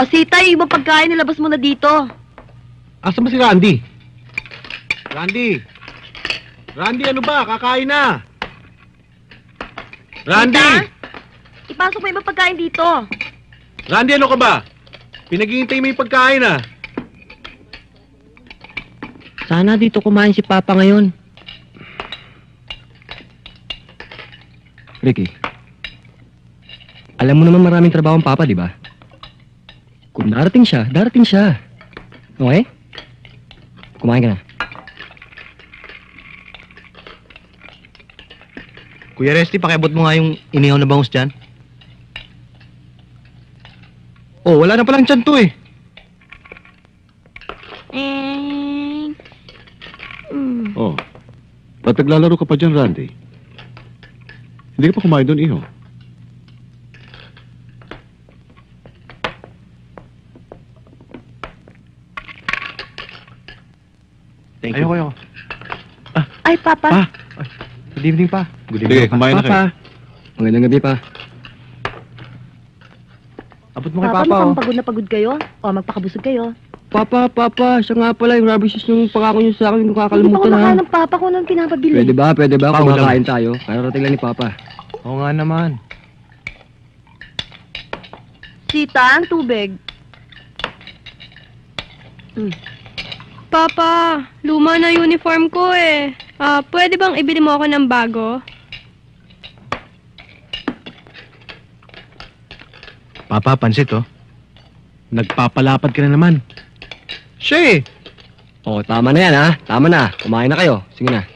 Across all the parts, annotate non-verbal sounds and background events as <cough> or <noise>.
O, Sita, yung ibang pagkain, nilabas mo na dito. Asa ba si Randy? Randy! Randy, ano ba? Kakain na! Randy! Sita, ipasok mo yung ibang pagkain dito. Randy, ano ka ba? Pinaghihintay mo yung pagkain ah. Sana dito kumain si Papa ngayon. Ricky, alam mo naman maraming trabaho ang Papa, di ba? Kung darating siya, darating siya. Okay? Kumain ka na. Kuya Resty, pakiabot mo nga yung inihaw na bangus dyan. Oh, wala na palang tiyan to eh. Eh... Mm. Oh. Ba't naglalaro ka pa dyan, Randy? Hindi ka pa kumain doon, iho. Thank you. Ayoko, ayoko. Ay, Papa. Pa. Good evening pa. Good Sige, kumain na kayo. Papa, magandang gabi pa. Abot mo kay Papa, Papa, mukhang oh. pagod na pagod kayo. O, magpakabusog kayo. Papa, Papa, siya nga pala yung rubber shoes yung pangako niyo sa akin, Hindi yung pa ako kakalimutan ha. ng Papa ko nang pinapabili. Pwede ba, pwede ba, Pa, kung ulam. kakain tayo? Kararating lang ni Papa. Oo nga naman. Sita, ang tubig. Papa, luma na uniform ko eh. Ah, pwede bang ibili mo ako ng bago? Papa, pansit, oh. Nagpapalapad ka na naman. Siya eh. Oh, tama na yan ha. Tama na. Kumain na kayo. Sige na.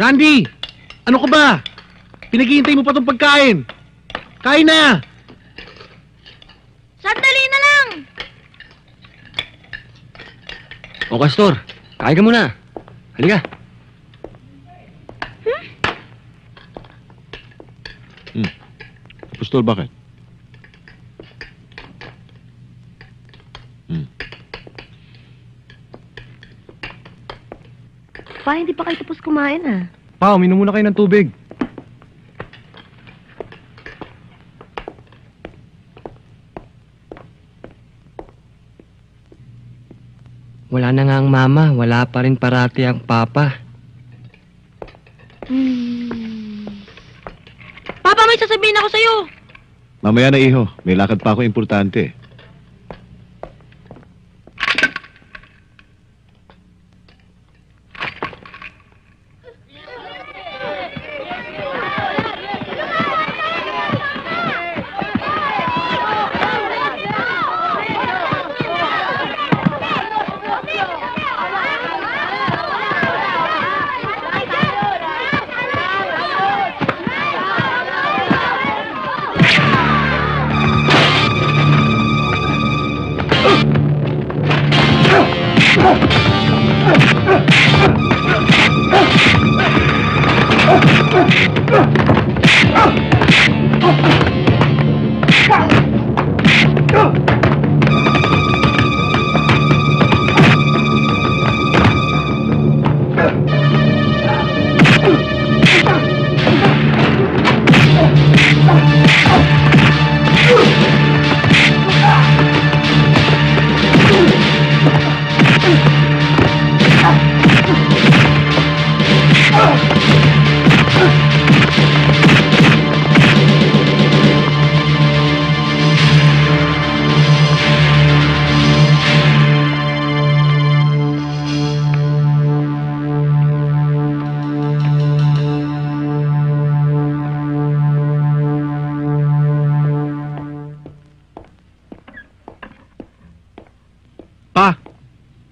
Randy! Ano ka ba? Pinaghihintay mo pa tong pagkain. Kain na! Sandali na lang! O, Castor, kain ka muna. Halika. Pustol, bakit? Pa, hindi pa kayo tapos kumain ah. Pa, uminom muna kayo ng tubig. Wala na nga ang mama. Wala pa rin parati ang papa. Papa, may sasabihin ako sa'yo. Mamaya na, iho. May lakad pa ako importante.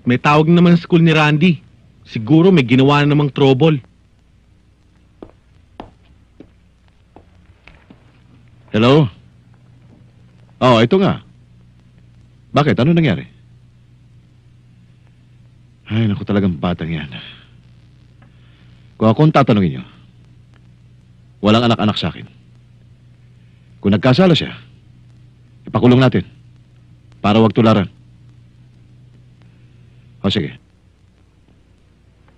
May tawag naman sa school ni Randy. Siguro may ginawa na namang trouble. Hello? Oh, ito nga. Bakit? Ano nangyari? Ay, naku talagang batang yan. Kung ako ang tatanungin niyo, walang anak-anak sa akin. Kung nagkasala siya, ipakulong natin para wag tularan. O sige.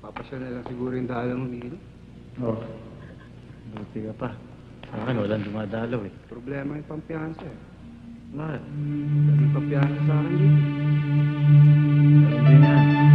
Papasya na lang siguro yung dalang mo, Miguel. Oo. Buti ka pa. Sa akin, walang dumadalaw eh. Problema yung pampiyansa eh. Bakit? Yung pampiyansa sa akin dito. Hindi na.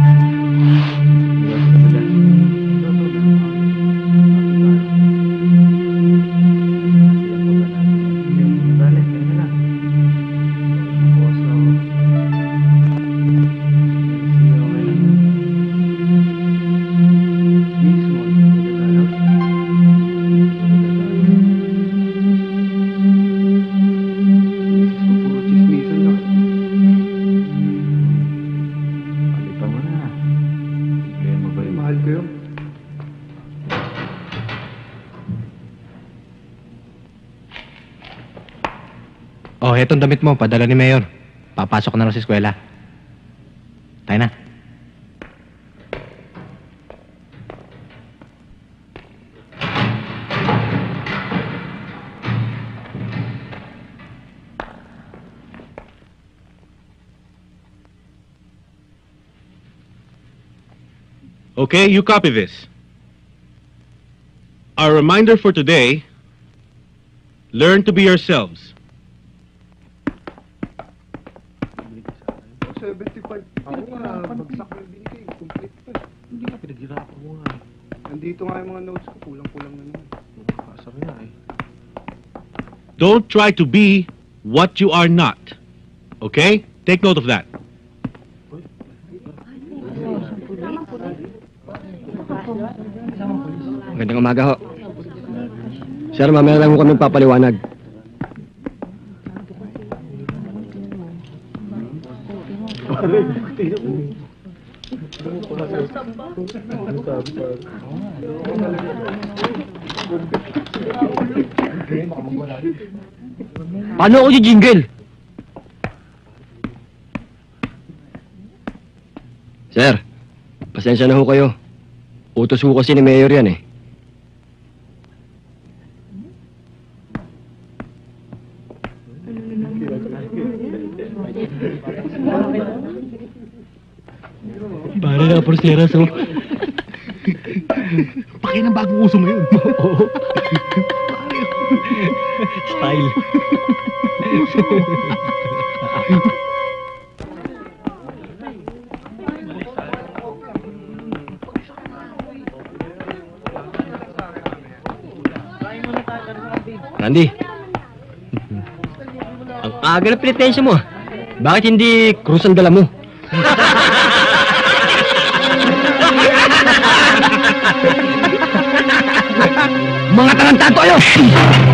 Etong damit mo, padala ni Mayor. Papasok na lang sa eskwela. Tayo na. Okay, you copy this. Our reminder for today, learn to be yourselves. 75. Ako nga, bagsak na yung binigay. Complete pa. eh. Hindi ka pinaghirapan mo nga. Nandito nga yung mga notes ko. Kulang-kulang na naman. Nakasar nga eh. Don't try to be what you are not. Okay? Take note of that. Magandang umaga ho. Sir, mamaya lang ho kami papaliwanag. <laughs> Paano ako jingle? Sir, pasensya na ho kayo. Utos ho kasi ni Mayor yan eh. Pare na por sieras <laughs> oh. Paki ng bagong uso ngayon. <laughs> Oo. Style. Randy. Ang aga na pinitensya mo. ah. Bakit hindi krus ang dala mo? Mga tarantado kayo!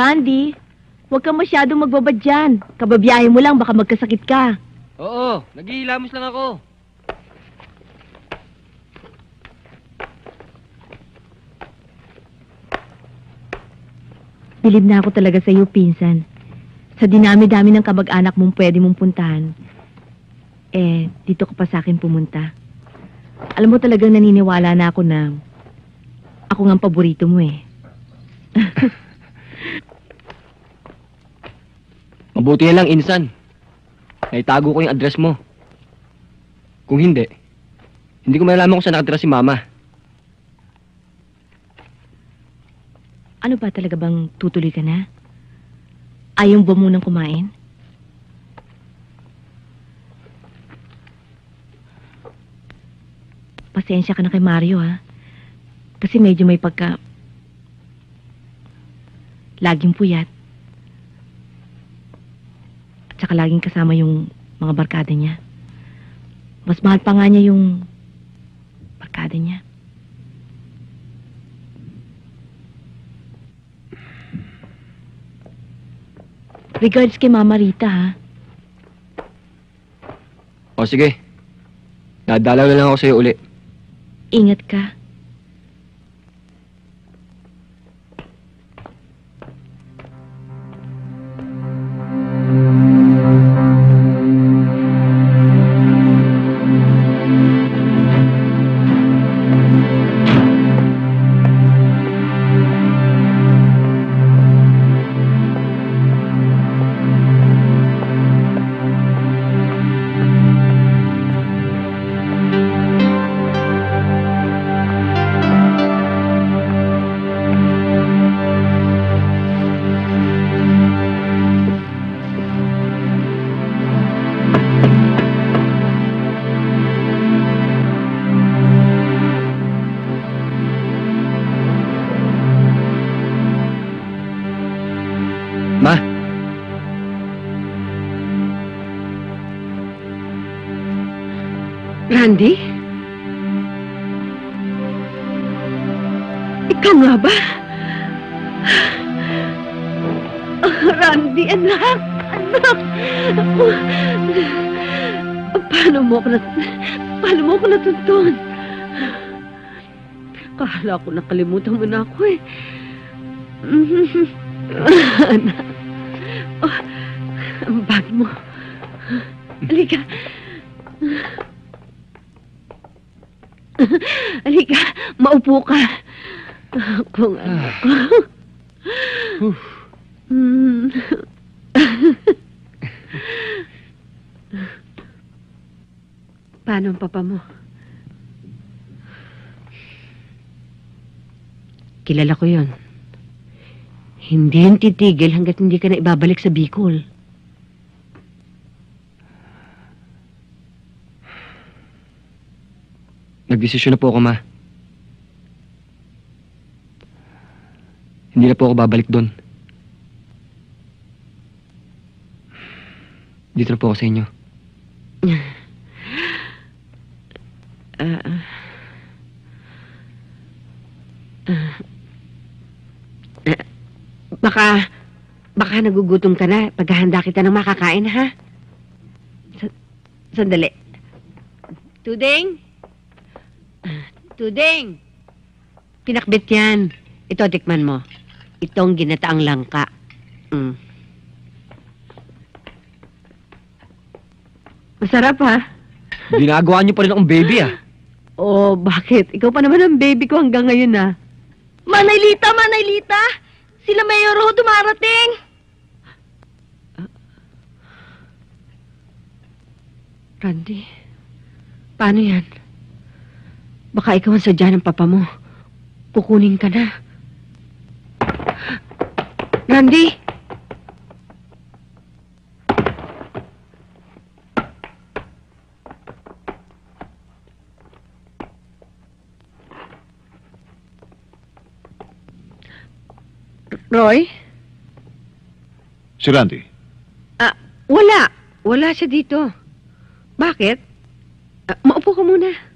Randy, huwag kang masyadong magbabad dyan. Kababiyahe mo lang, baka magkasakit ka. Oo, naghihilamos lang ako. Bilib na ako talaga sa'yo, pinsan. Sa dinami-dami ng kamag-anak mong pwede mong puntahan, eh, dito ka pa sa akin pumunta. Alam mo talagang naniniwala na ako na ako nga ang paborito mo eh. <laughs> Mabuti na lang, insan. Naitago ko yung address mo. Kung hindi, hindi ko malalaman kung saan nakatira si mama. Ano ba talaga bang tutuloy ka na? Ayaw ba munang kumain? Pasensya ka na kay Mario ha. Kasi medyo may pagka... Laging puyat. At saka laging kasama yung mga barkada niya. Mas mahal pa nga niya yung barkada niya. Regards kay Mama Rita, ha? O sige, dadalaw na lang ako sa'yo uli. Ingat ka. Ba? Randy, anak! Anak! Paano mo ako nat... Paano mo ako natuntun? Kala ko nakalimutan mo na ako eh. anak. Oh, ang bag mo. Halika. Halika, maupo ka. Kung ano ko. Paano ang papa mo? Kilala ko yon. Hindi yun titigil hanggat hindi ka na ibabalik sa Bicol. nagdesisyon na po ako, ma. Hindi na po ako babalik doon. Dito na po ako sa inyo. Ah. Ah. Eh, baka, baka nagugutom ka na. Paghahanda kita ng makakain, ha? Sa- sandali. Tuding? Ah, Tuding! Pinakbit yan. Ito, tikman mo. Itong ginataang langka. Mm. Masarap, ha? Ginagawa niyo pa rin akong baby, ah. Oh, bakit? Ikaw pa naman ang baby ko hanggang ngayon, ah. Manaylita, Manaylita! Sila Mayor ho dumarating! Randy, paano yan? Baka ikaw ang sadya ng papa mo. Kukunin ka na. Randy! Roy? Si Randy, Ah, wala. Wala siya dito. Bakit? Ah, maupo ka muna.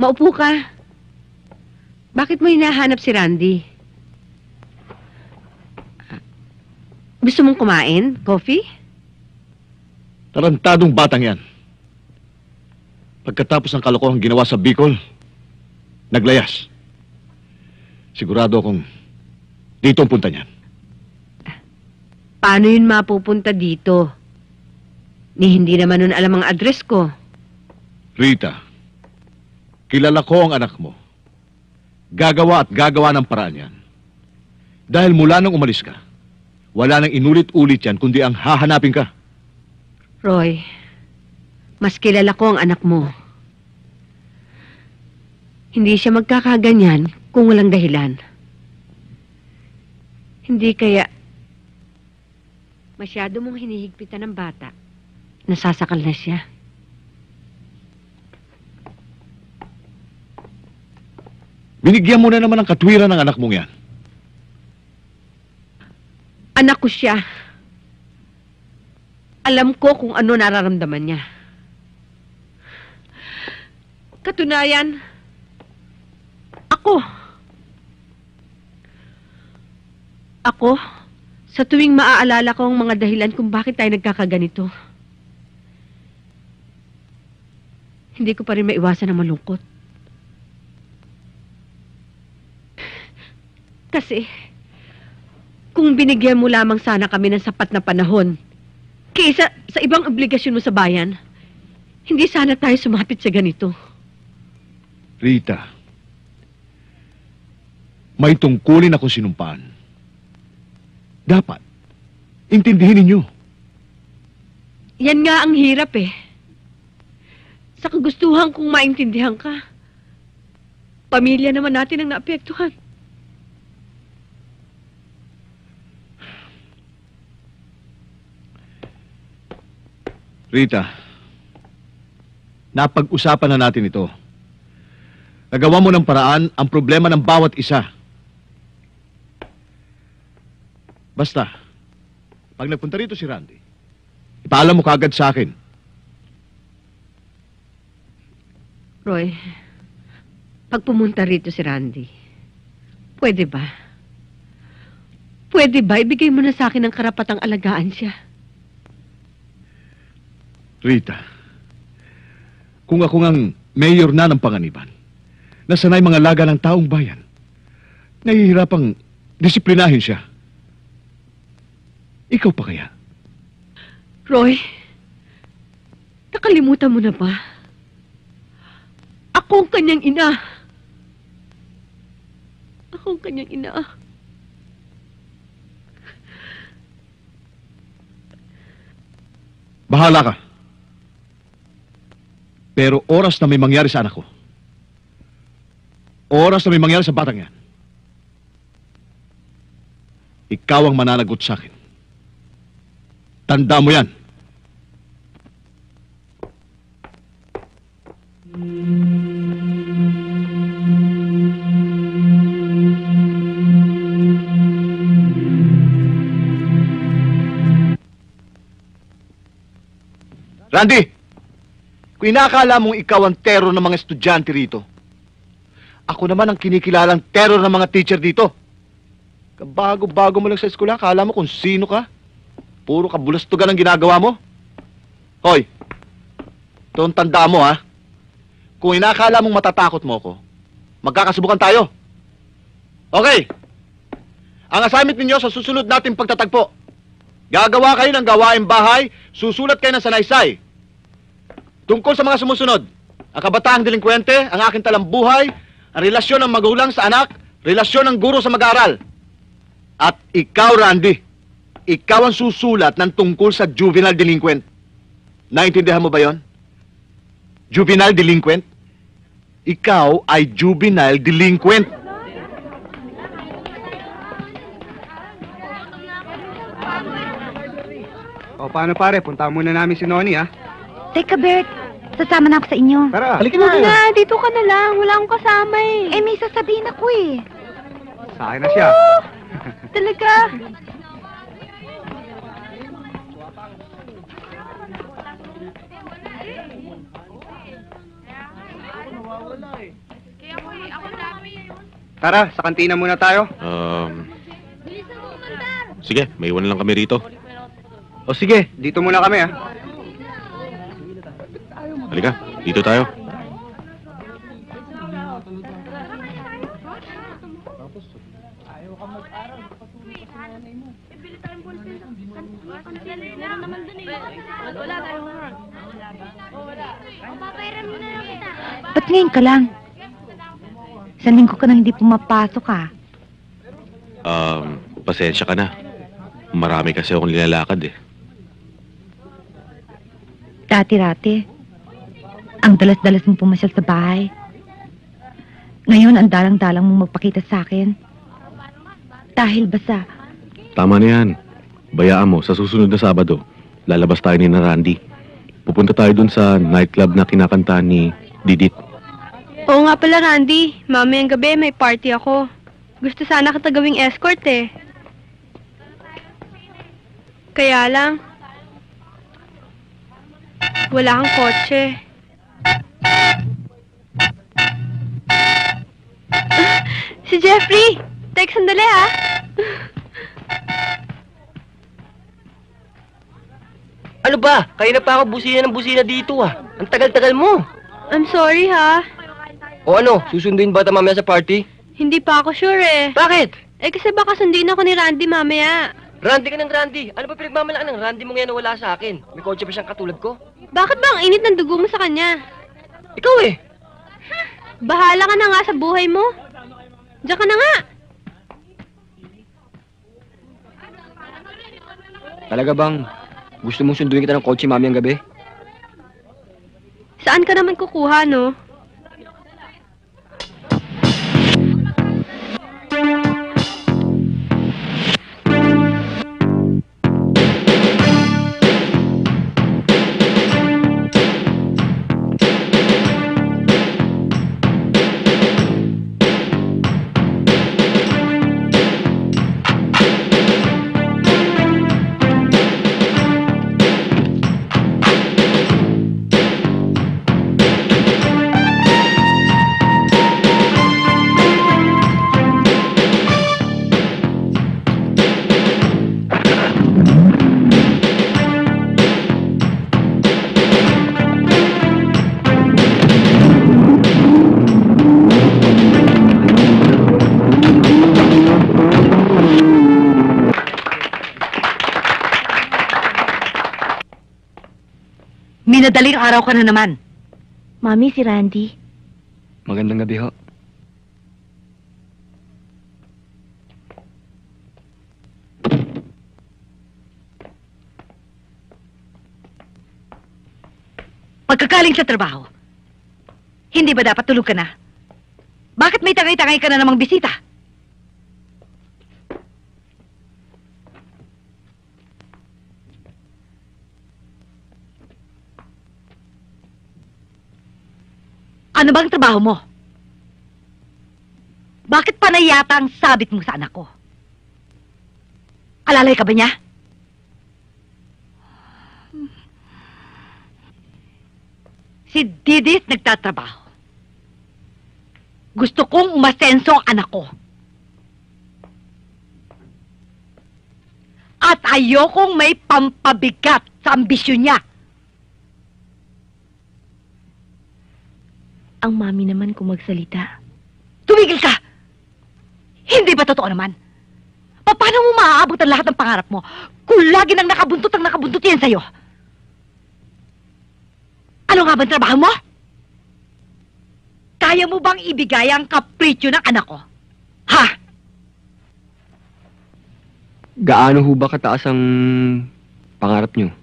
Maupo ka. Bakit mo hinahanap si Randy? Gusto mong kumain? Coffee? tarantadong batang yan. Pagkatapos ng kalokohang ginawa sa Bicol, naglayas. Sigurado akong dito ang punta niyan. Paano yun mapupunta dito? Ni hindi naman nun alam ang address ko. Rita, kilala ko ang anak mo. Gagawa at gagawa ng paraan yan. Dahil mula nung umalis ka, wala nang inulit-ulit yan kundi ang hahanapin ka. Roy, mas kilala ko ang anak mo. Hindi siya magkakaganyan kung walang dahilan. Hindi kaya masyado mong hinihigpitan ng bata. Nasasakal na siya. Binigyan mo na naman ng katwiran ng anak mong yan. Anak ko siya. Alam ko kung ano nararamdaman niya. Katunayan, ako. Ako, sa tuwing maaalala ko ang mga dahilan kung bakit tayo nagkakaganito, hindi ko pa rin maiwasan ang malungkot. Kasi, kung binigyan mo lamang sana kami ng sapat na panahon, kaysa sa ibang obligasyon mo sa bayan, hindi sana tayo sumapit sa ganito. Rita, may tungkulin akong sinumpaan. Dapat, intindihin ninyo. Yan nga ang hirap eh. Sa kagustuhan kong maintindihan ka. Pamilya naman natin ang naapektuhan. Rita, napag-usapan na natin ito. Nagawa mo ng paraan ang problema ng bawat isa. Basta, pag nagpunta rito si Randy, ipaalam mo kagad sa akin. Roy, pag pumunta rito si Randy, pwede ba? Pwede ba ibigay mo na sa akin ang karapatang alagaan siya? Rita, kung ako ngang mayor na ng panganiban, nasanay mga laga ng taong bayan, nahihirapang disiplinahin siya. Ikaw pa kaya? Roy, nakalimutan mo na ba? Ako ang kanyang ina. Ako ang kanyang ina. Bahala ka. Pero oras na may mangyari sa anak ko. Oras na may mangyari sa batang yan. Ikaw ang mananagot sa akin. Tanda mo yan. Randy! Kung inakala mong ikaw ang terror ng mga estudyante rito, ako naman ang kinikilalang terror ng mga teacher dito. Kabago-bago mo lang sa eskwela, kala mo kung sino ka. Puro kabulastugan ang ginagawa mo. Hoy, ito ang tanda mo ha. Kung inakala mong matatakot mo ako, magkakasubukan tayo. Okay. Ang assignment ninyo sa susunod nating pagtatagpo. Gagawa kayo ng gawaing bahay, susulat kayo ng sanaysay. Tungkol sa mga sumusunod, ang kabataang delinkwente, ang aking talambuhay, ang relasyon ng magulang sa anak, relasyon ng guro sa mag-aaral. At ikaw, Randy, ikaw ang susulat ng tungkol sa juvenile delinquent. Naintindihan mo ba yon? Juvenile delinquent? Ikaw ay juvenile delinquent. O, paano pare? Punta muna namin si Noni, ha? Teka, Bert. Sasama na ako sa inyo. Tara. Huwag na, dito ka na lang. Wala akong kasama eh. Eh, may sasabihin ako eh. Sa akin na siya. <laughs> Talaga. Tara, sa kantina muna tayo. Um, sige, may iwan lang kami rito. O sige, dito muna kami, ha? Halika. Dito tayo. Ba't ngayon ka lang? Sa linggo ka nang hindi pumapasok ah. Um, pasensya ka na. Marami kasi akong nilalakad eh. Dati-rati. Ang dalas-dalas mong pumasyal sa bahay. Ngayon, ang dalang-dalang mong magpakita sa akin. Dahil ba sa... Tama na yan. Bayaan mo, sa susunod na Sabado, lalabas tayo ni na Randy. Pupunta tayo dun sa nightclub na kinakanta ni Didit. Oo nga pala, Randy. Mamayang gabi may party ako. Gusto sana kita gawing escort eh. Kaya lang, wala kang kotse. <laughs> si Jeffrey! Tek, sandali ha. Ano ba? Kaya na pa ako busina ng busina dito ah. Ang tagal-tagal mo. I'm sorry ha. O ano, susunduin ba ito mamaya sa party? Hindi pa ako sure eh. Bakit? Eh kasi baka sundin ako ni Randy mamaya. Randy ka ng Randy. Ano ba pinagmamalaan ng Randy mo ngayon na wala sa akin? May kotse ba siyang katulad ko? Bakit ba ang init ng dugo mo sa kanya? Ikaw eh. Bahala ka na nga sa buhay mo. Diyan ka na nga. Talaga bang gusto mong sunduin kita ng kotse mamayang gabi? Saan ka naman kukuha, no? Minadaling araw ka na naman. Mami, si Randy. Magandang gabi ho. Pagkakaling sa trabaho, hindi ba dapat tulog ka na? Bakit may tangay-tangay ka na namang bisita? Ano bang trabaho mo? Bakit panay yata ang sabit mo sa anak ko? Alalay ka ba niya? Si Didit nagtatrabaho. Gusto kong umasenso ang anak ko. At ayokong may pampabigat sa ambisyon niya. Ang mami naman kung magsalita. Tumigil ka! Hindi ba totoo naman? Pa- Paano mo maaabot ang lahat ng pangarap mo kung lagi nang nakabuntot ang nakabuntot yan sa'yo? Ano nga ba trabaho mo? Kaya mo bang ibigay ang kapritsyo ng anak ko? Ha? Gaano ho ba kataas ang pangarap nyo?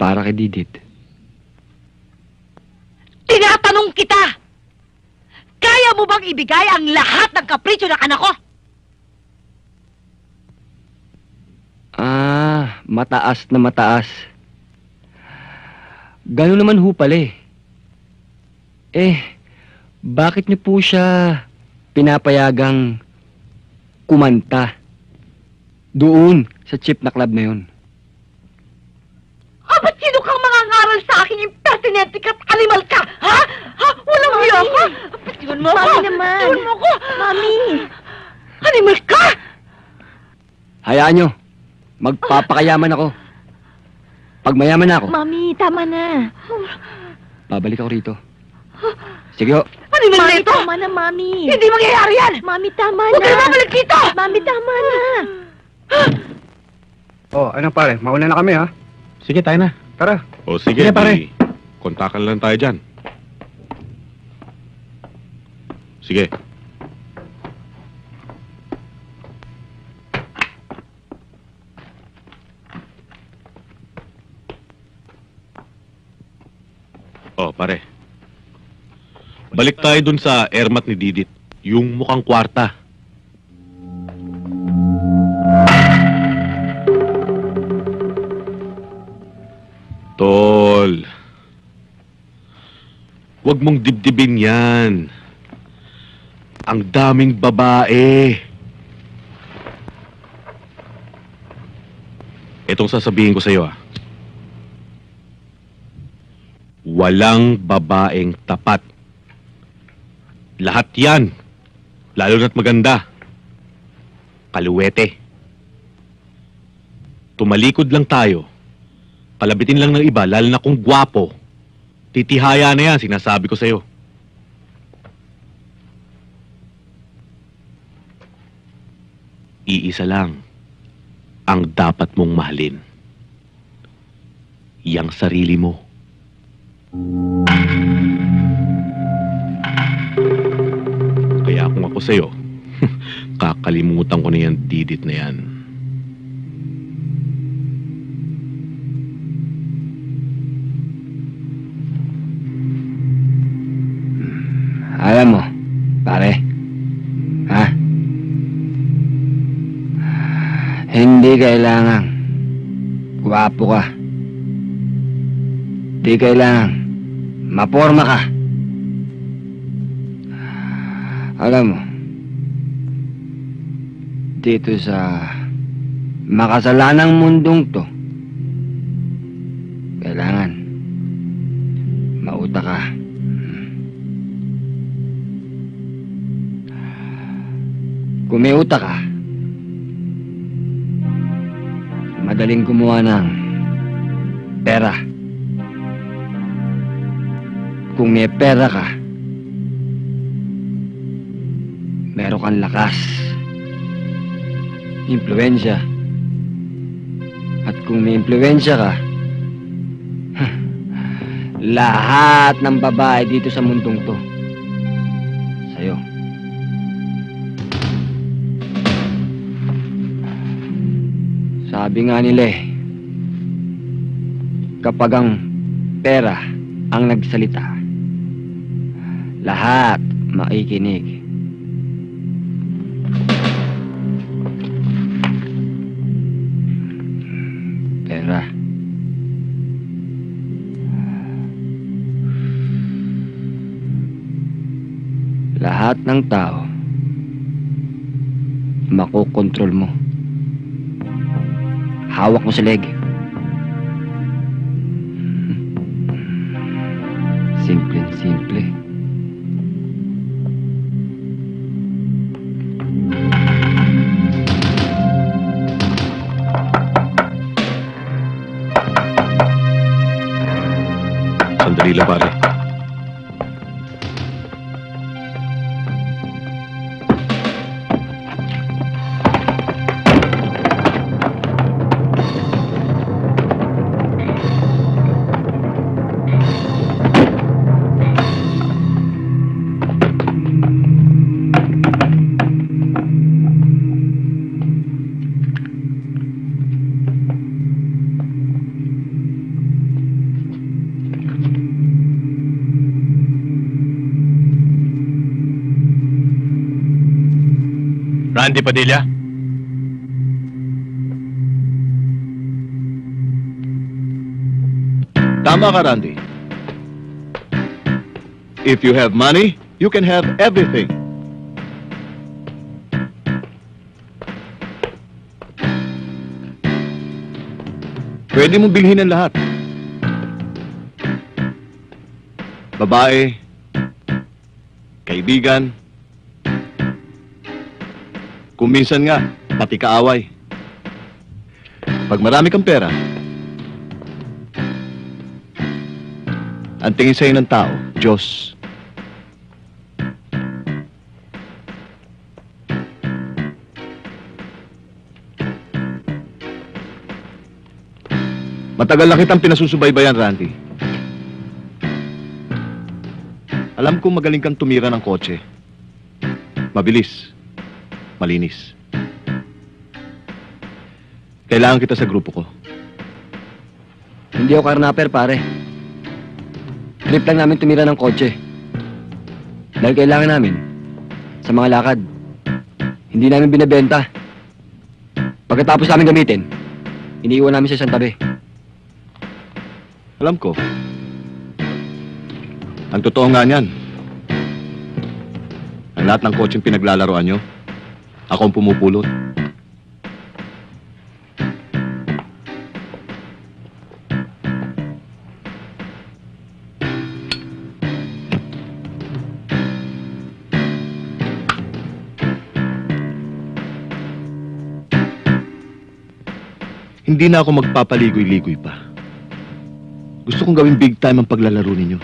Para kay Didit. Tinatanong kita! Mo bang ibigay ang lahat ng kapritsyo ng anak ko? Ah, mataas na mataas. Gano'n naman ho pala eh. Eh, bakit niyo po siya pinapayagang kumanta doon sa chip na club na yun? Ha, ba't sino kang mangangaral sa akin impertinente ka't animal ka? Ha? Ha? Walang hiya ka? Patiwan mo ako. Mami naman. Patiwan mo ako. Mami! Animal ka? Hayaan nyo, magpapakayaman ako. Pag mayaman na ako, Mami, tama na. babalik ako rito. Sige ho. Ano yung Mami, ito? tama na, Mami. Hindi mangyayari yan! Mami, tama Huwag na. ka na babalik dito! Mami, tama na. Oh, ano pare? Mauna na kami ha. Sige, tayo na. Tara. O sige, Sige, pare. di, kontakan lang tayo dyan. Sige. Oh, pare. Balik tayo dun sa airmat ni Didit. Yung mukhang kwarta. Tol. Huwag mong dibdibin yan. Ang daming babae. Itong sasabihin ko sa iyo ah. Walang babaeng tapat. Lahat yan. Lalo na't maganda. Kaluwete. Tumalikod lang tayo. Kalabitin lang ng iba, lalo na kung gwapo. Titihaya na yan, sinasabi ko sa'yo. Iisa lang ang dapat mong mahalin. Yang sarili mo. Kaya kung ako sa'yo, <laughs> kakalimutan ko na yan didit na yan. Alam mo, pare. Ha? Hindi kailangan. Gwapo ka. Hindi kailangan. Maporma ka. Alam mo, dito sa makasalanang mundong to, may utak ka, madaling gumawa ng pera. Kung may pera ka, meron kang lakas, impluensya. At kung may impluensya ka, <laughs> lahat ng babae dito sa mundong to, Sabi nga nila eh, kapag ang pera ang nagsalita, lahat makikinig. Pera. Lahat ng tao, makokontrol mo. Hawak mo sa leg. Randy Padilla? Tama ka, Randy. If you have money, you can have everything. Pwede mong bilhin ang lahat. Babae, kaibigan, kung minsan nga, pati kaaway. Pag marami kang pera, Ang tingin sa'yo ng tao, Diyos. Matagal na kitang pinasusubaybayan, Randy. Alam kong magaling kang tumira ng kotse. Mabilis. Malinis. Kailangan kita sa grupo ko. Hindi ako karnaper, pare. Trip lang namin tumira ng kotse. Dahil kailangan namin, sa mga lakad, hindi namin binebenta. Pagkatapos namin gamitin, iniiwan namin sa isang tabi. Alam ko. Ang totoo nga niyan. Ang lahat ng kotseng pinaglalaroan nyo, ako ang pumupulot. Hindi na ako magpapaligoy-ligoy pa. Gusto kong gawing big time ang paglalaro ninyo.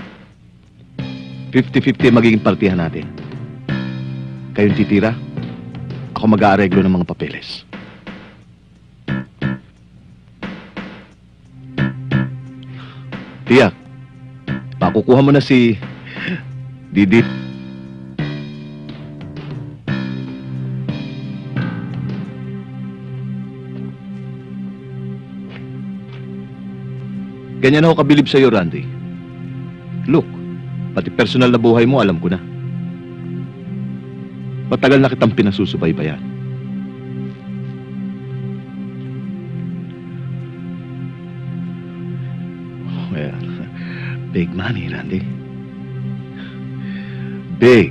50-50 ang magiging partihan natin. Kayong titira, ako mag-aareglo ng mga papeles. Tiyak, pakukuha mo na si Didit. Ganyan ako kabilib sa'yo, Randy. Look, pati personal na buhay mo, alam ko na. Matagal na kitang pinasusubaybayan. Well, big money, Randy. Big,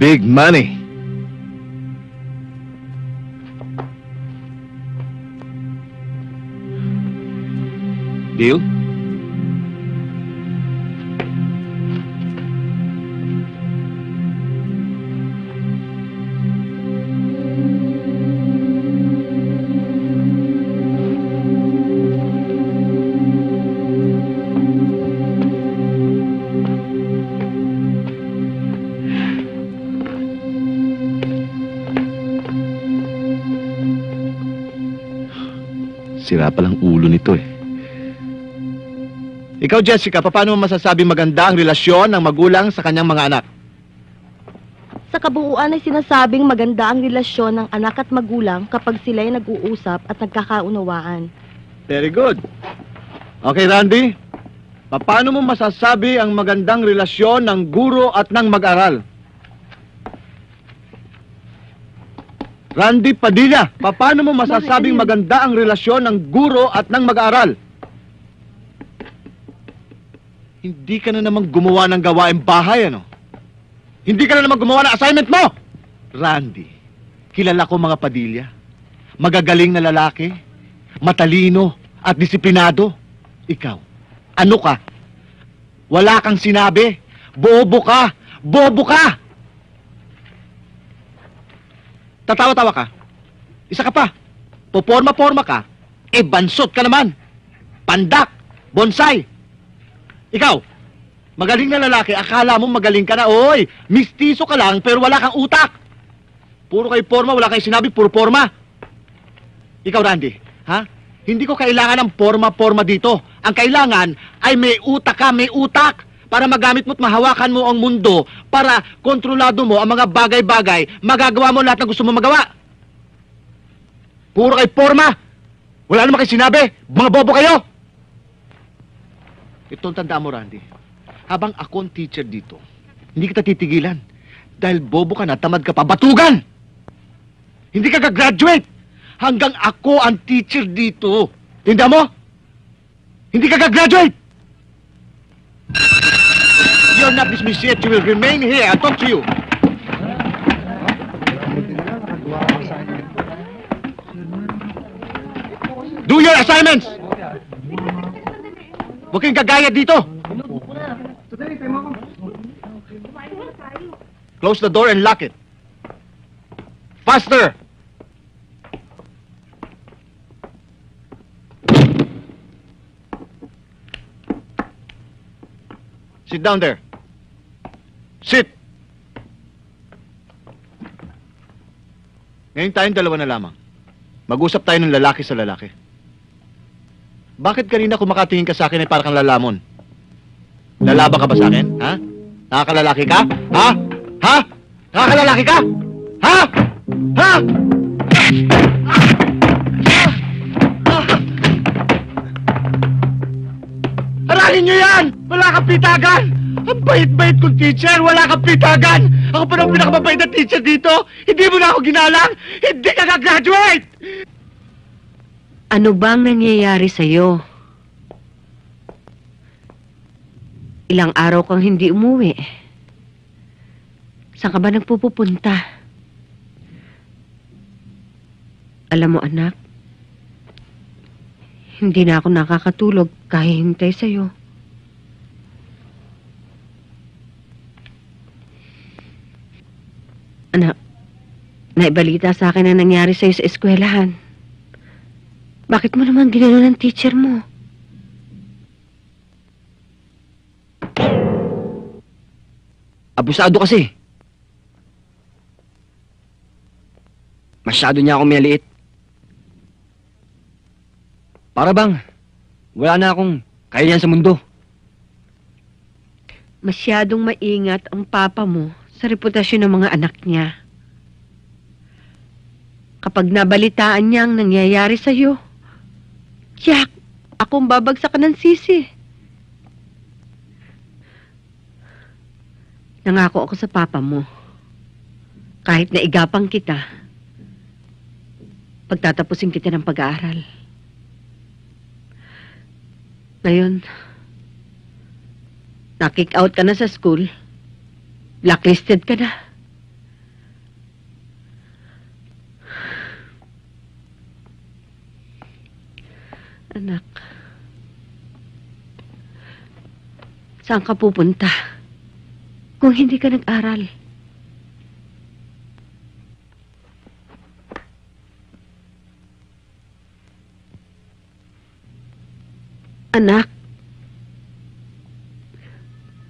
big money. Deal? Sira palang ulo nito eh. Ikaw, Jessica, paano mo masasabi maganda ang relasyon ng magulang sa kanyang mga anak? Sa kabuuan ay sinasabing maganda ang relasyon ng anak at magulang kapag sila ay nag-uusap at nagkakaunawaan. Very good. Okay, Randy. Paano mo masasabi ang magandang relasyon ng guro at ng mag-aral? Randy Padilla, paano mo masasabing maganda ang relasyon ng guro at ng mag-aral? Hindi ka na naman gumawa ng gawaing bahay, ano? Hindi ka na naman gumawa ng assignment mo! Randy, kilala ko mga Padilla. Magagaling na lalaki, matalino at disiplinado. Ikaw, ano ka? Wala kang sinabi. Bobo ka! Bobo ka! Tatawa-tawa ka. Isa ka pa. Poporma-porma ka. Eh, bansot ka naman. Pandak. Bonsai. Ikaw, magaling na lalaki, akala mo magaling ka na. Oy, mistiso ka lang, pero wala kang utak. Puro kay forma, wala kang sinabi, puro forma. Ikaw, Randy, ha? Hindi ko kailangan ng forma-forma dito. Ang kailangan ay may utak ka, may utak para magamit mo at mahawakan mo ang mundo para kontrolado mo ang mga bagay-bagay, magagawa mo lahat ng gusto mo magawa. Puro kay forma. Wala naman kayo sinabi. Mga bobo kayo. Ito ang tandaan mo, Randy. Habang ako ang teacher dito, hindi kita titigilan. Dahil bobo ka na, tamad ka pa, batugan! Hindi ka gagraduate hanggang ako ang teacher dito. Tinda mo? Hindi ka gagraduate! You're not dismissed yet. You will remain here. I'll talk to you. Do your assignments! Huwag kayong gagaya dito! Close the door and lock it. Faster! Sit down there. Sit! Ngayon tayong dalawa na lamang. Mag-usap tayo ng lalaki sa lalaki. Bakit kanina kumakatingin ka sa akin ay parang kang lalamon? Lalaba ka ba sa akin? Ha? Nakakalalaki ka? Ha? Ha? Nakakalalaki ka? Ha? Ha? Aralin niyo yan! Wala kang pitagan! Ang bait-bait kong teacher! Wala kang pitagan! Ako pa ng pinakamabait na teacher dito! Hindi mo na ako ginalang! Hindi ka gagraduate! Ano bang nangyayari sa'yo? Ilang araw kang hindi umuwi. Saan ka ba nagpupupunta? Alam mo, anak, hindi na ako nakakatulog kahihintay sa'yo. Anak, naibalita sa akin na nangyari sa'yo sa eskwelahan. Bakit mo naman ginano ng teacher mo? Abusado kasi. Masyado niya ako minaliit. Para bang, wala na akong kaya niyan sa mundo. Masyadong maingat ang papa mo sa reputasyon ng mga anak niya. Kapag nabalitaan niya ang nangyayari sa'yo, Jack, akong babagsak ng sisi. Nangako ako sa papa mo. Kahit na igapang kita, pagtatapusin kita ng pag-aaral. Ngayon, na-kick out ka na sa school, blacklisted ka na. Anak, saan ka pupunta? Kung hindi ka nag-aral. Anak,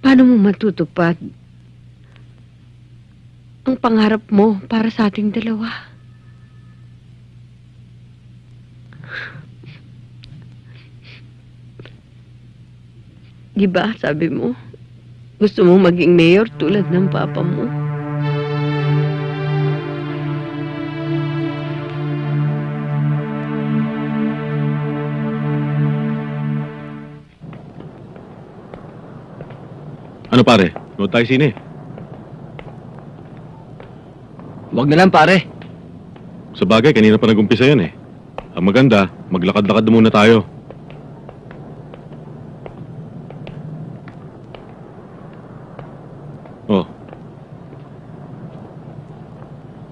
paano mo matutupad ang pangarap mo para sa ating dalawa? Di ba, sabi mo, gusto mo maging mayor tulad ng papa mo? Ano pare? Nood tayo sine. Huwag na lang pare. Sa bagay, kanina pa nag-umpisa yan eh. Ang maganda, maglakad-lakad muna tayo. Oh.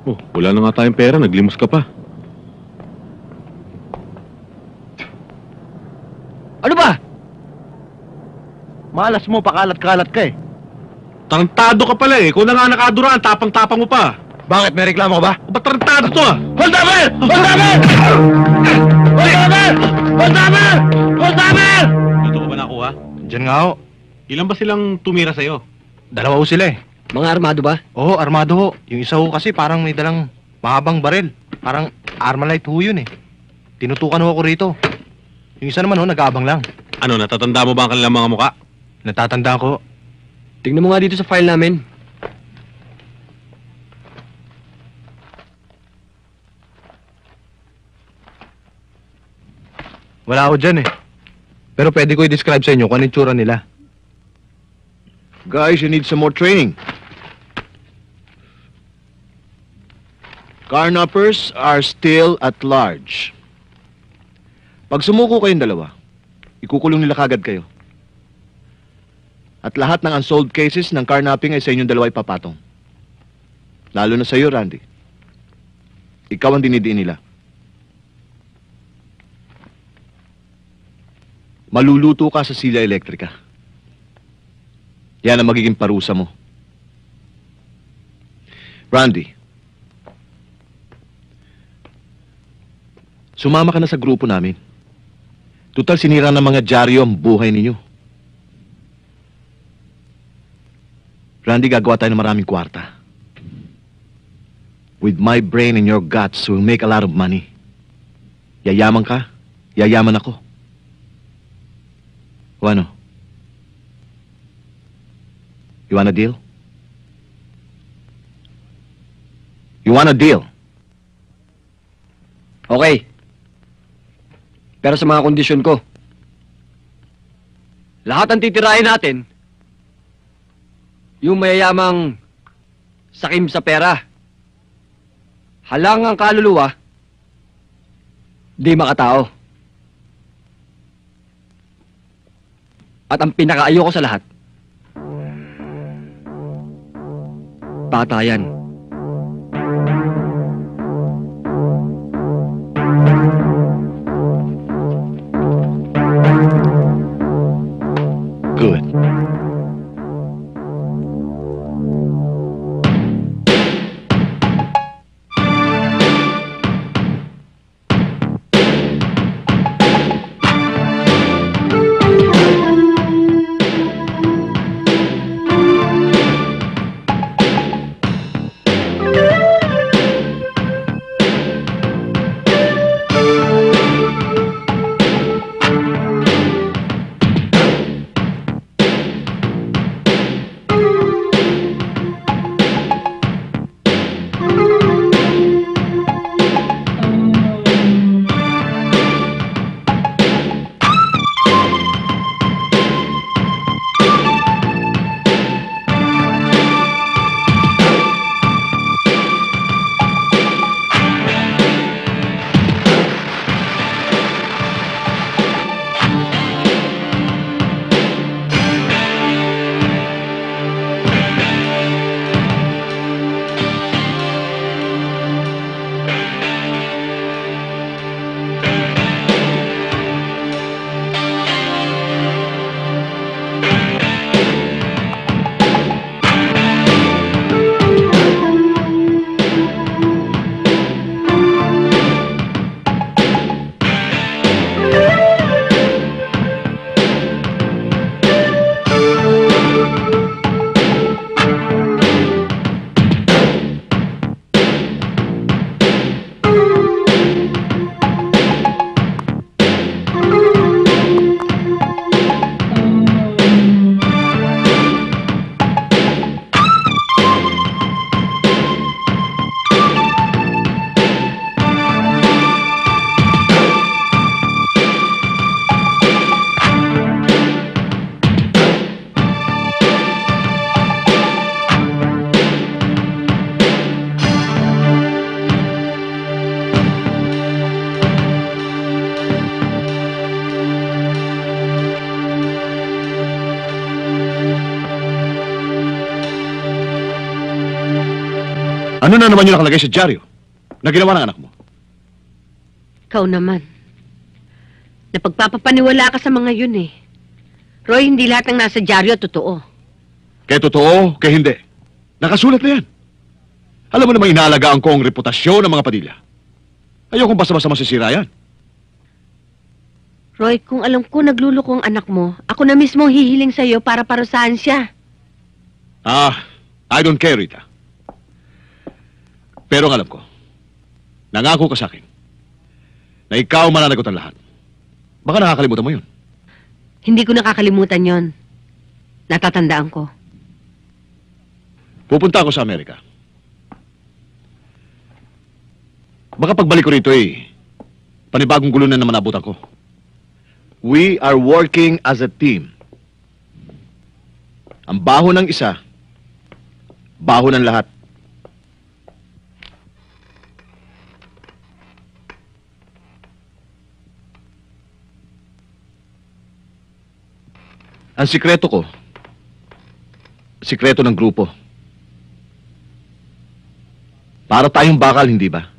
Oh, wala na nga tayong pera, naglimos ka pa. Ano ba? Malas mo, pakalat-kalat ka eh. Tarantado ka pala eh. Kung na nga nakaduraan, tapang-tapang mo pa. Bakit? May reklamo ka ba? Ba't tarantado to ah? Hold up it! Hold up it! Hold up it! Hold up it! Hold up it! Dito ko ba nakuha? Diyan nga ho. Ilan ba silang tumira sa'yo? Dalawa ho sila eh. Mga armado ba? Oo, armado ho. Yung isa ho kasi parang may dalang mahabang baril. Parang Armalite ho yun eh. Tinutukan ho ako rito. Yung isa naman ho, nag-aabang lang. Ano, natatanda mo ba ang kanilang mga muka? Natatanda ko. Tingnan mo nga dito sa file namin. Wala ako dyan eh. Pero pwede ko i-describe sa inyo kung ano yung nila. Guys, you need some more training. Carnappers are still at large. Pag sumuko kayong dalawa, ikukulong nila kagad kayo. At lahat ng unsolved cases ng carnapping ay sa inyong dalawa ipapatong. Lalo na sa iyo, Randy. Ikaw ang dinidiin nila. Maluluto ka sa sila elektrika. Yan ang magiging parusa mo. Randy, sumama ka na sa grupo namin. Tutal sinira ng mga dyaryo ang buhay ninyo. Randy, gagawa tayo ng maraming kwarta. With my brain and your guts, we'll make a lot of money. Yayaman ka, yayaman ako. O ano? You want a deal? You want a deal? Okay. Pero sa mga kondisyon ko. Lahat ang titirahin natin, yung mayayamang sakim sa pera, halangang kaluluwa, di makatao. At ang pinakaayoko sa lahat, patayan. Ano na naman yung nakalagay sa dyaryo na ginawa ng anak mo? Ikaw naman. Napagpapapaniwala ka sa mga yun eh. Roy, hindi lahat ng nasa dyaryo totoo. Kaya totoo, kaya hindi. Nakasulat na yan. Alam mo namang inaalagaan ko ang reputasyon ng mga padilya. Ayokong basta-basta masisira yan. Roy, kung alam ko nagluloko ang anak mo, ako na mismo hihiling sa'yo para parusahan siya. Ah, I don't care, Rita. Pero ang alam ko, nangako ka sa akin na ikaw mananagot ang lahat. Baka nakakalimutan mo yun. Hindi ko nakakalimutan yon. Natatandaan ko. Pupunta ako sa Amerika. Baka pagbalik ko rito eh, panibagong gulo na naman abutan ko. We are working as a team. Ang baho ng isa, baho ng lahat. Ang sikreto ko, sikreto ng grupo. Para tayong bakal, hindi ba?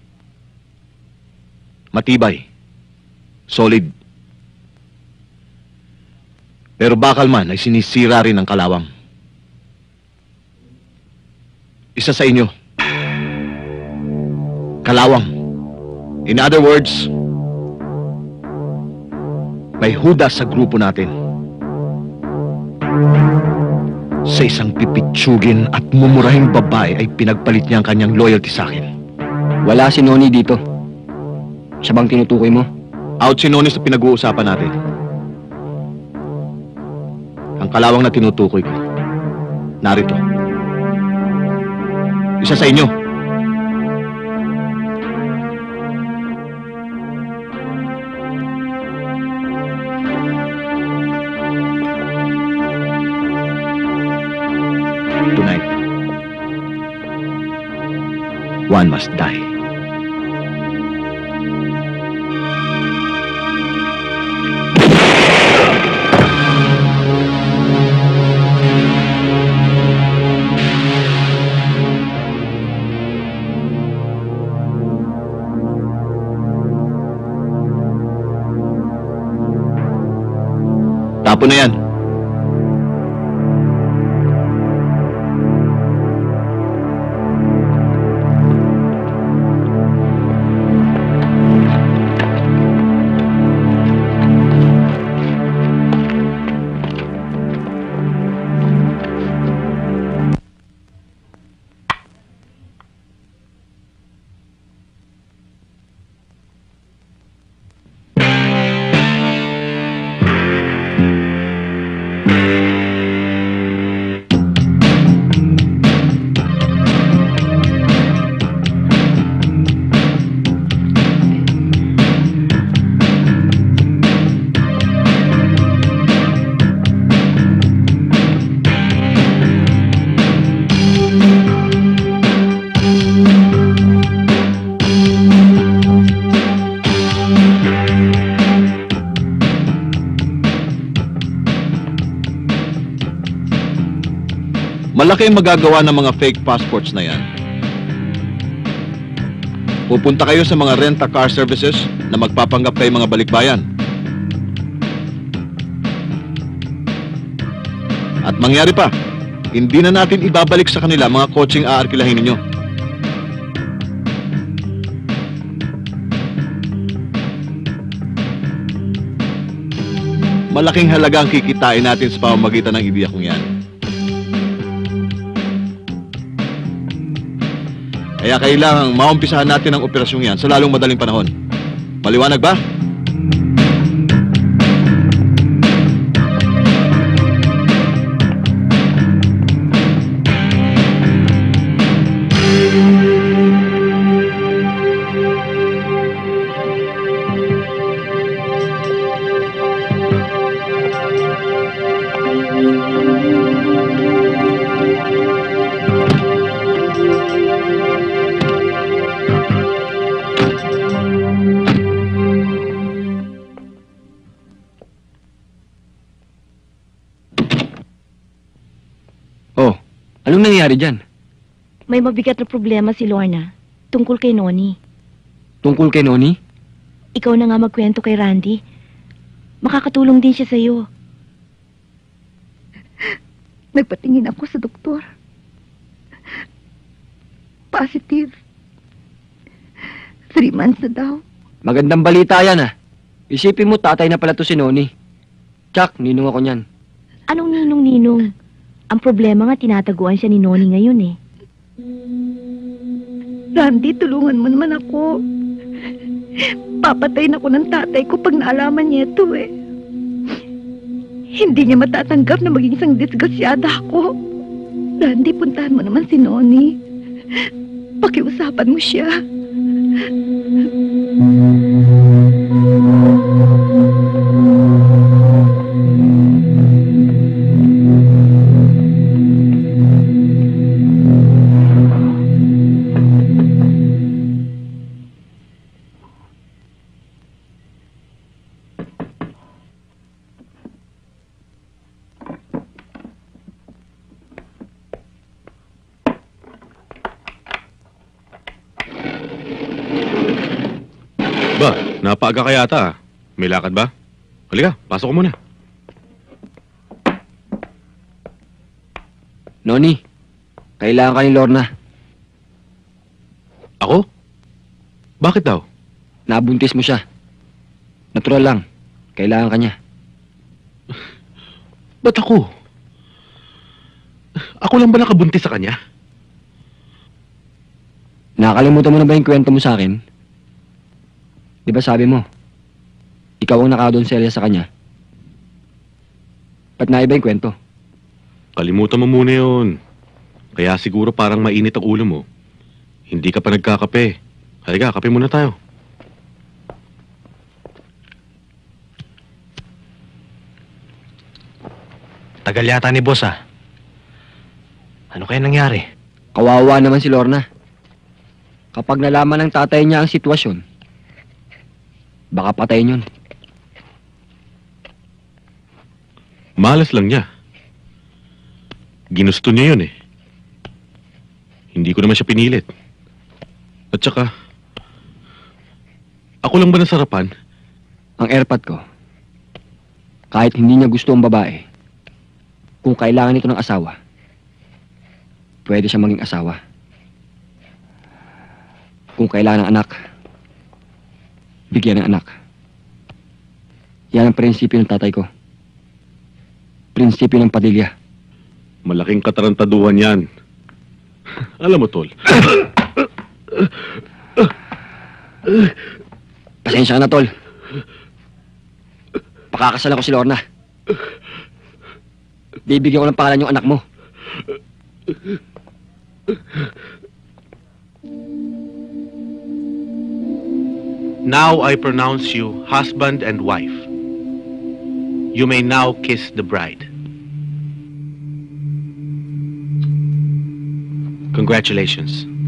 Matibay. Solid. Pero bakal man ay sinisira rin ng kalawang. Isa sa inyo. Kalawang. In other words, may huda sa grupo natin. Sa isang pipitsugin at mumurahing babae ay pinagpalit niya ang kanyang loyalty sa akin. Wala si Noni dito. Siya bang tinutukoy mo? Out si Noni sa pinag-uusapan natin. Ang kalawang na tinutukoy ko. Narito. Isa sa inyo. Must die. Tapo na yan. Ang magagawa ng mga fake passports na yan. Pupunta kayo sa mga rent-a-car services na magpapanggap kayo mga balikbayan. At mangyari pa, hindi na natin ibabalik sa kanila mga kotseng aarkilahin ninyo. Malaking halaga ang kikitain natin sa pamamagitan ng ibiya kong yan. Kaya kailangang maumpisahan natin ang operasyong yan sa lalong madaling panahon. Maliwanag ba? Anong nangyayari dyan? May mabigat na problema si Lorna tungkol kay Noni. Tungkol kay Noni? Ikaw na nga magkwento kay Randy. Makakatulong din siya sa'yo. <laughs> Nagpatingin ako sa doktor. Positive. Three months na daw. Magandang balita yan ah. Isipin mo tatay na pala to si Noni. Chuck, ninong ako niyan. Anong ninong-ninong? Ang problema nga, tinataguan siya ni Noni ngayon eh. Randy, tulungan mo naman ako. Papatayin ako ng tatay ko pag naalaman niya ito eh. Hindi niya matatanggap na maging isang disgrasyada ako. Randy, puntahan mo naman si Noni. Pakiusapan mo siya. Ba, yata. ah. May lakad ba? Halika, pasok ko muna. Noni, kailangan ka ni Lorna. Ako? Bakit daw? Nabuntis mo siya. Natural lang. Kailangan ka niya. Ba't ako? Ako lang ba nakabuntis sa kanya? Nakakalimutan mo na ba yung kwento mo sa akin? Di ba sabi mo, ikaw ang nakadonselya sa kanya? Ba't naiba yung kwento? Kalimutan mo muna yun. Kaya siguro parang mainit ang ulo mo. Hindi ka pa nagkakape. Halika, kape muna tayo. Tagal yata ni boss ah. Ano kaya nangyari? Kawawa naman si Lorna. Kapag nalaman ng tatay niya ang sitwasyon, baka patayin yun. Malas lang niya. Ginusto niya yun eh. Hindi ko naman siya pinilit. At saka, ako lang ba nasarapan? Ang airpad ko, kahit hindi niya gusto ang babae, kung kailangan ito ng asawa, pwede siya maging asawa. Kung kailangan ng anak, bigyan ng anak. Yan ang prinsipyo ng tatay ko. Prinsipyo ng padilya. Malaking katarantaduhan yan. Alam mo, Tol, Pasensya ka na, tol. Pakakasal ako si Lorna. Bibigyan ko ng pangalan yung anak mo. Now I pronounce you husband and wife. You may now kiss the bride. Congratulations.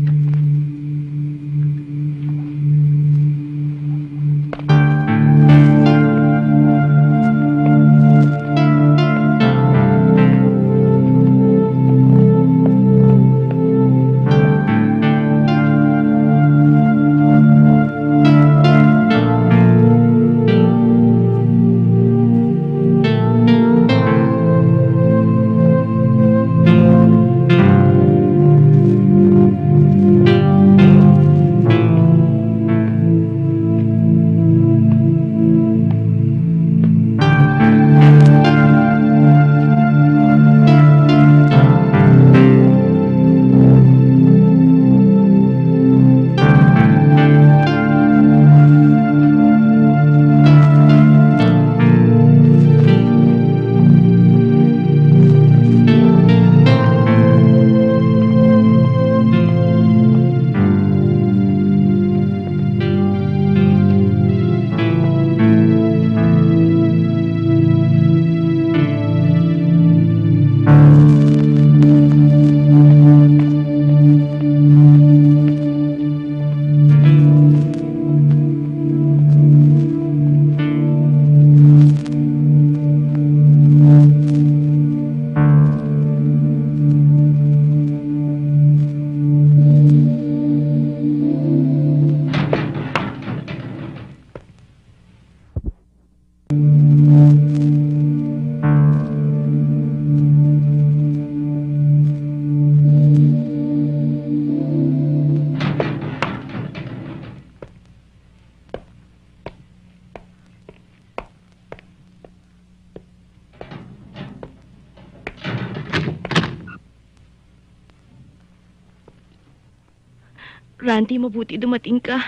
Dumating ka.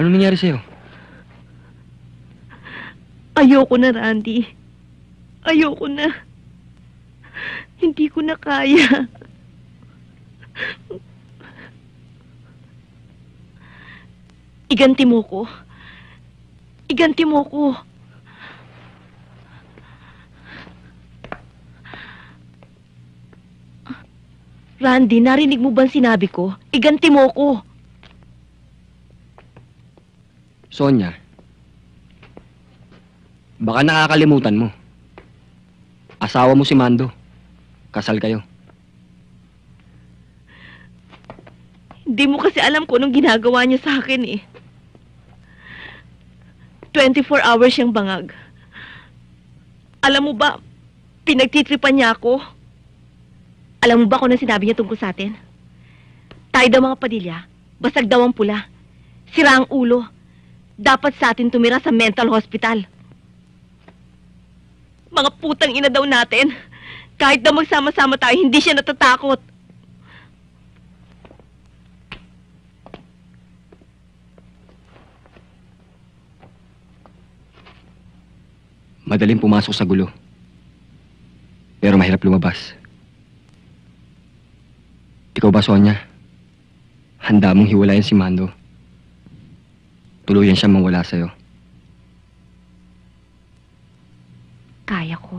Ano nangyari sa'yo? Ayoko na, Randy. Ayoko na. Hindi ko na kaya. Iganti mo ko. Iganti mo ko. Randy, narinig mo ba ang sinabi ko? Iganti mo ko. Sonia, baka nakakalimutan mo. Asawa mo si Mando. Kasal kayo. Hindi mo kasi alam kung anong ginagawa niya sa akin eh. 24 hours siyang bangag. Alam mo ba, pinagtitripan niya ako. Alam mo ba kung ano sinabi niya tungkol sa atin? Tayo daw mga padilya, basag daw ang pula. Sira ang ulo. Dapat sa atin tumira sa mental hospital. Mga putang ina daw natin. Kahit daw magsama-sama tayo, hindi siya natatakot. Madaling pumasok sa gulo. Pero mahirap lumabas. Ikaw ba, Sonia? Handa mong hiwalayan si Mando. Tuluyan siya mawala sa'yo. Kaya ko.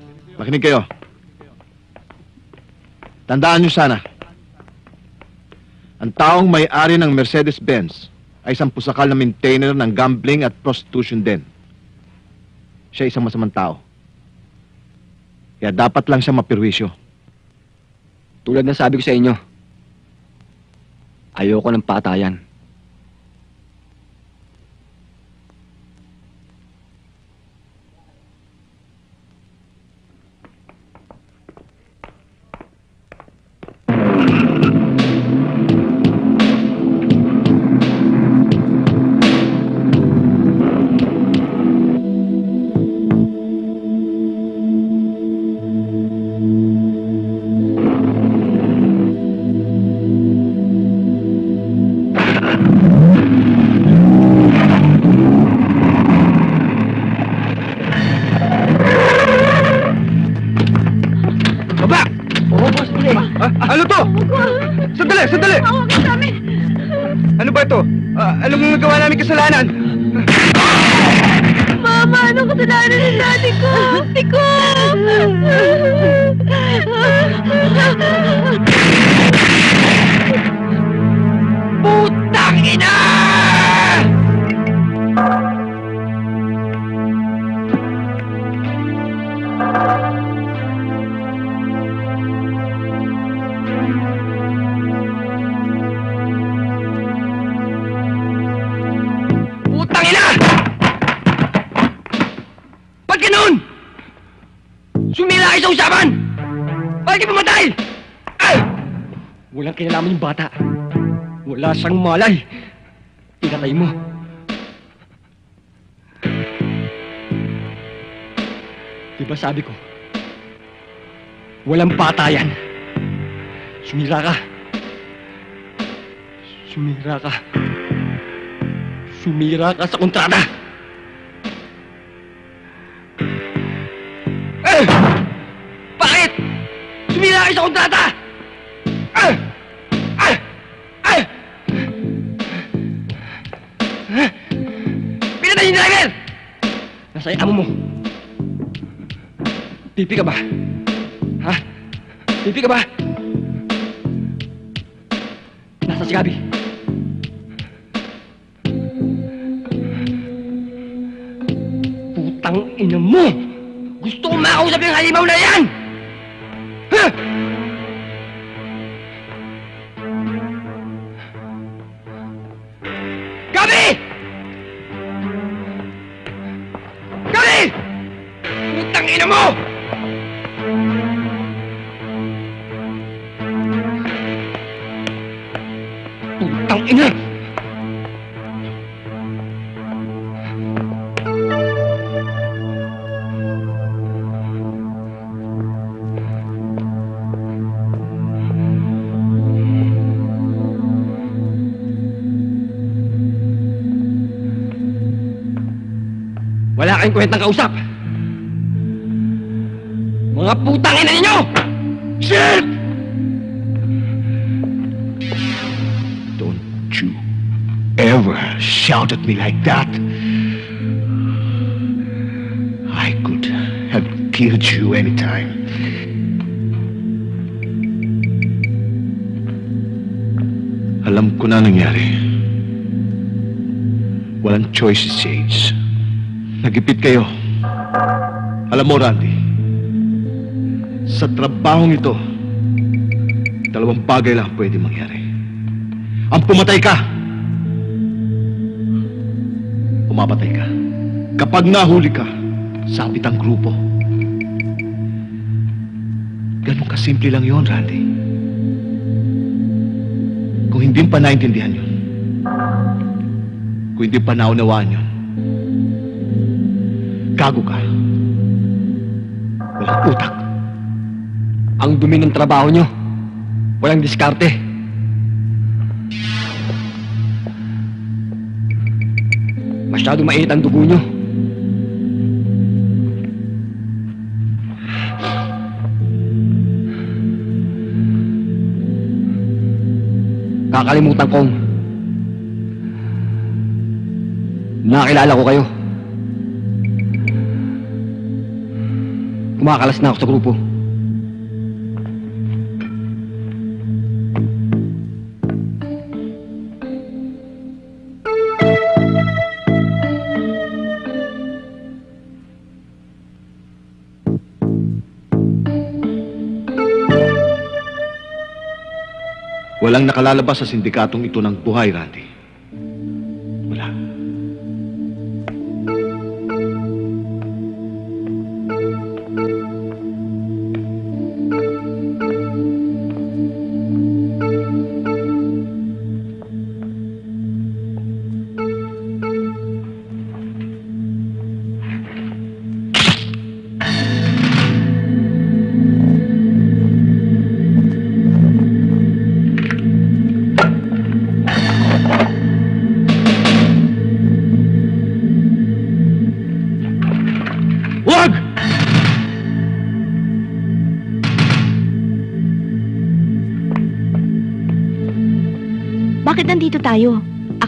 Makinig kayo. Tandaan nyo sana. Ang taong may-ari ng Mercedes-Benz ay isang pusakal na maintainer ng gambling at prostitution din. Siya isang masamang tao. Kaya dapat lang siya mapirwisyo. Tulad ng sabi ko sa inyo, ayoko ng patayan. Kasalanan? Mama, anong kasalanan ng daddy ko? Ate Wala siyang malay. Pinatay mo. Diba sabi ko, walang patayan. Sumira ka. Sumira ka. Sumira ka sa kontrata. Eh! Bakit? Sumila kayo sa kontrata! Nasa amo mo. Pipi ka ba? Ha? Pipi ka ba? Nasa si Gabi. Putang ina mo! Gusto kong makausap yung halimaw na yan! Ha? ina mo! Putang ina! Wala kayong kwentang kausap! Putang ina ninyo! Shit! Don't you ever shout at me like that. I could have killed you anytime. Alam ko na nangyari. Walang choice si Sage. Nagipit kayo. Alam mo, Randy, sa trabahong ito, dalawang bagay lang pwede mangyari. Ang pumatay ka, umapatay ka. Kapag nahuli ka, sabit ang grupo. Ganun kasimple lang yon, Randy. Kung hindi pa naintindihan yun, kung hindi pa naunawaan yun, gago ka. Walang utak. Ang dumi ng trabaho nyo. Walang diskarte. Masyado mainit ang dugo nyo. Kakalimutan kong nakilala ko kayo. Kumakalas na ako sa grupo. Nakalalabas sa sindikatong ito ng buhay, Randy.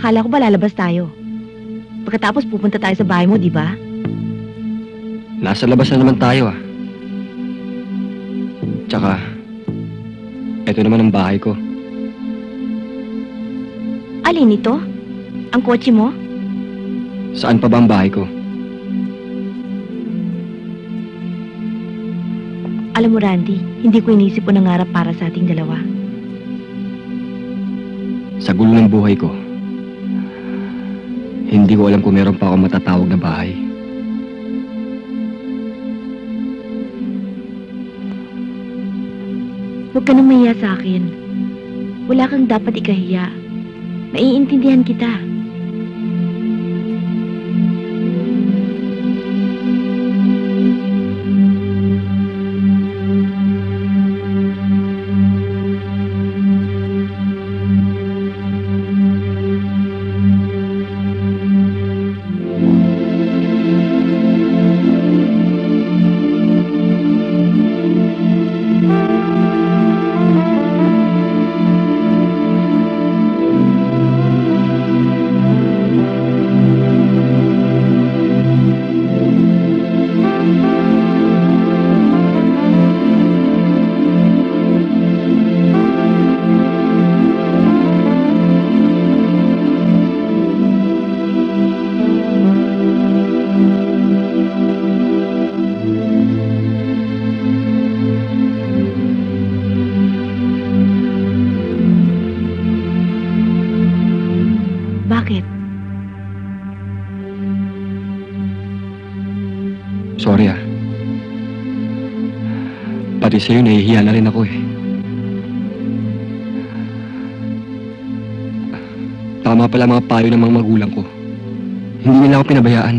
Akala ko ba lalabas tayo? Pagkatapos pupunta tayo sa bahay mo, di ba? Nasa labas na naman tayo ah. Tsaka, eto naman ang bahay ko. Alin ito? Ang kotse mo? Saan pa ba ang bahay ko? Alam mo, Randy, hindi ko inisip o nangarap para sa ating dalawa. Sa gulo ng buhay ko, hindi ko alam kung meron pa akong matatawag na bahay. Huwag ka nang mahiya sa akin. Wala kang dapat ikahiya. Naiintindihan kita. Sa'yo nahihiya na rin ako eh. Tama pala mga payo ng mga magulang ko. Hindi nila ako pinabayaan.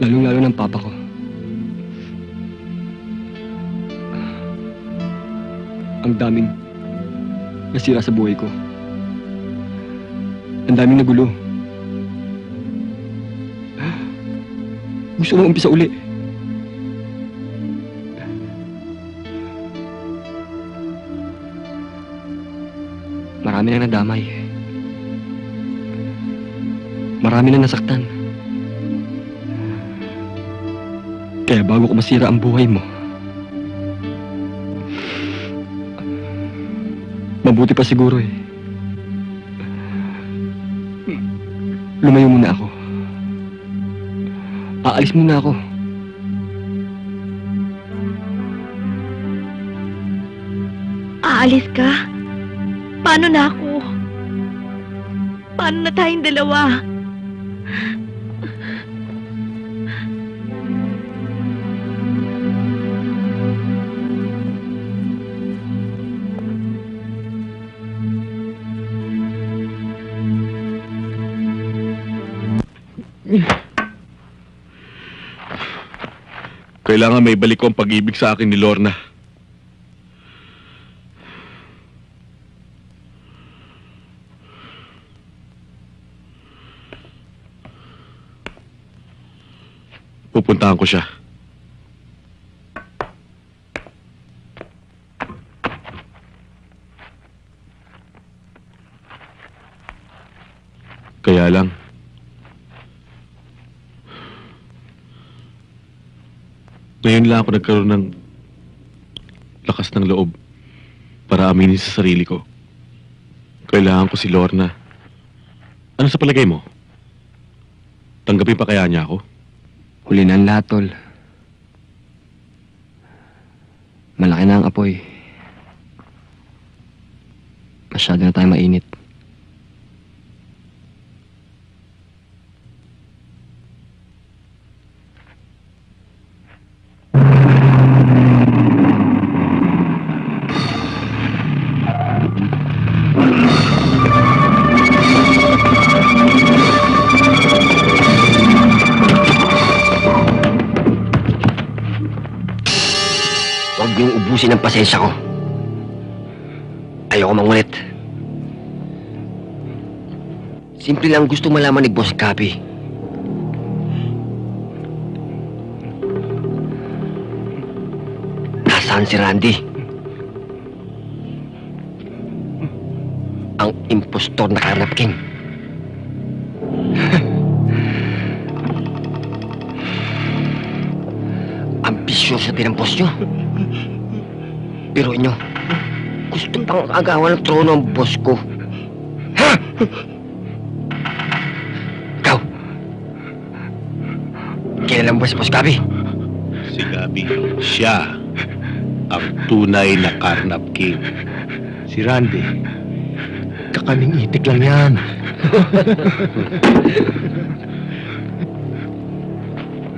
Lalong-lalo ng papa ko. Ang daming nasira sa buhay ko. Ang daming nagulo. Gusto mo umpisa uli. Marami na nadamay. Marami na nasaktan. Kaya bago ko masira ang buhay mo, mabuti pa siguro eh. Lumayo muna ako. Aalis muna ako. Aalis ka? Paano na ako? Paano na tayong dalawa? Kailangan may balik ko ang pag-ibig sa akin ni Lorna. Pupuntahan ko siya. Kaya lang, Ngayon lang ako nagkaroon ng lakas ng loob para aminin sa sarili ko. Kailangan ko si Lorna. Ano sa palagay mo? Tanggapin pa kaya niya ako? Huli na ang lahat, tol. Malaki na ang apoy. Masyado na tayo mainit. Niyong ubusin ang pasensya ko. Ayoko mangulit. Simple lang gusto malaman ni Boss Gabi. Nasaan si Randy? Ang impostor na Carnap King. Ambisyoso din ang boss nyo. Pero inyo, gusto bang agawan ng trono ang boss ko? Ha? Ikaw? Kailan ba si Boss Gabi? Si Gabi, siya ang tunay na Karnap King. Si Randy, kakaning itik lang yan. <laughs>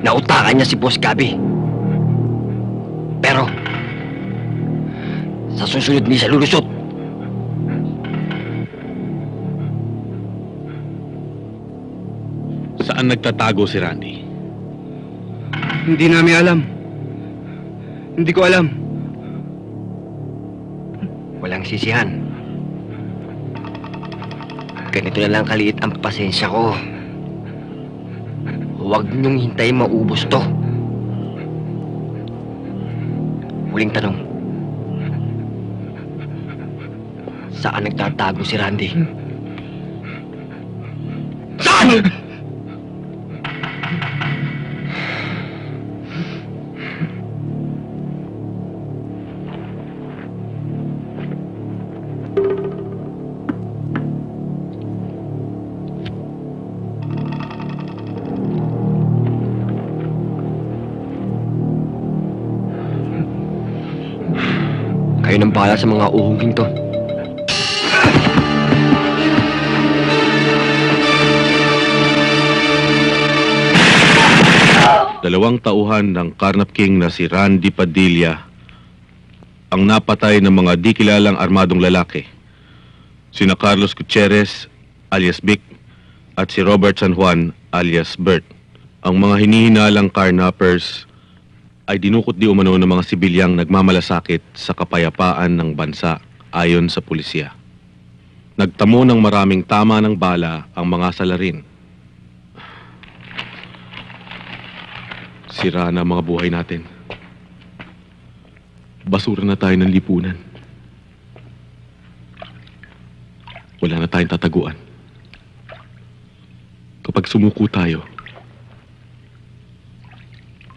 Nautakan niya si Boss Gabi. Pero, susunod ni siya lulusot. Saan nagtatago si Randy? Hindi namin alam. Hindi ko alam. Walang sisihan. Ganito na lang kaliit ang pasensya ko. Huwag niyong hintayin maubos to. Huling tanong. Saan nagtatago si Randy? Saan? Kayo bahala sa mga uhuging to. Dalawang tauhan ng Karnap King na si Randy Padilla ang napatay ng mga di kilalang armadong lalaki. Sina Carlos Gutierrez alias Vic at si Robert San Juan alias Bert. Ang mga hinihinalang carnappers ay dinukot di umano ng mga sibilyang nagmamalasakit sa kapayapaan ng bansa ayon sa pulisya. Nagtamo ng maraming tama ng bala ang mga salarin. Sira na ang mga buhay natin. Basura na tayo ng lipunan. Wala na tayong tataguan. Kapag sumuko tayo,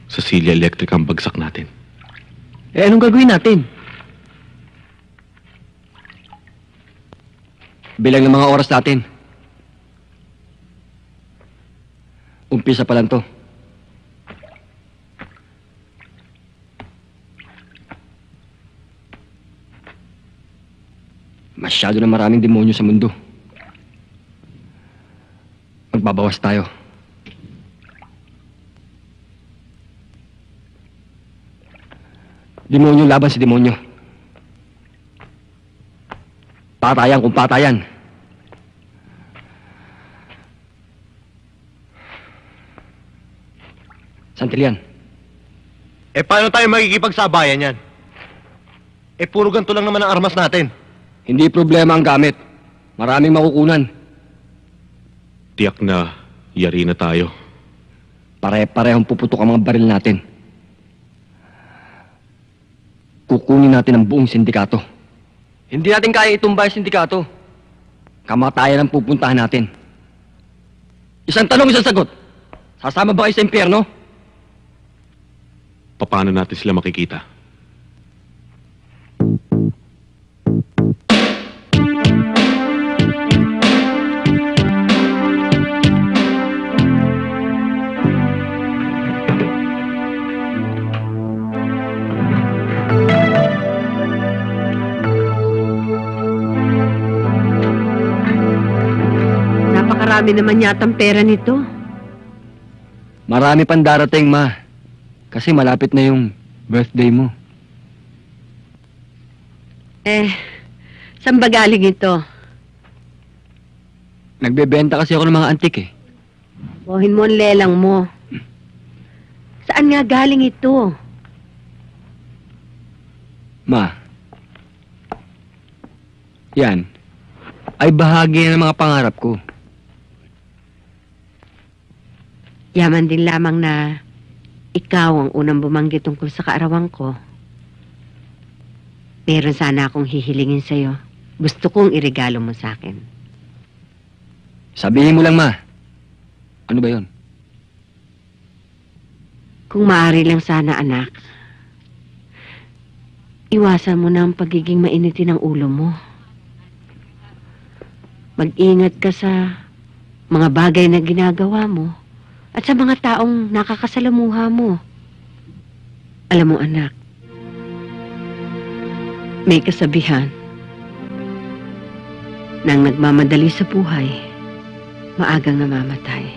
sa silya electric ang bagsak natin. Eh, anong gagawin natin? Bilang ng mga oras natin. Umpisa pa lang to. Masyado na maraming demonyo sa mundo. Magbabawas tayo. Demonyo laban si demonyo. Patayan kung patayan. Santilian, Eh, paano tayo makikipagsabayan yan? Eh, puro ganito lang naman ang armas natin. Hindi problema ang gamit. Maraming makukunan. Tiyak na yari na tayo. Pare-parehong puputok ang mga baril natin. Kukunin natin ang buong sindikato. Hindi natin kaya itumba yung sindikato. Kamatayan ang pupuntahan natin. Isang tanong, isang sagot. Sasama ba kayo sa impyerno? Paano natin sila makikita? Napakarami naman yatang pera nito. Marami pang darating, ma. Kasi malapit na yung birthday mo. Eh, saan ba galing ito? Nagbebenta kasi ako ng mga antik eh. Buhin mo ang lelang mo. Saan nga galing ito? Ma. Yan. Ay bahagi ng mga pangarap ko. Yaman din lamang na ikaw ang unang bumanggit tungkol sa kaarawan ko. Meron sana akong hihilingin sa'yo. Gusto kong iregalo mo sa akin. Sabihin mo lang, ma. Ano ba yon? Kung maaari lang sana, anak. Iwasan mo na ang pagiging mainitin ng ulo mo. Mag-ingat ka sa mga bagay na ginagawa mo at sa mga taong nakakasalamuha mo. Alam mo, anak, may kasabihan nang nagmamadali sa buhay, maagang namamatay.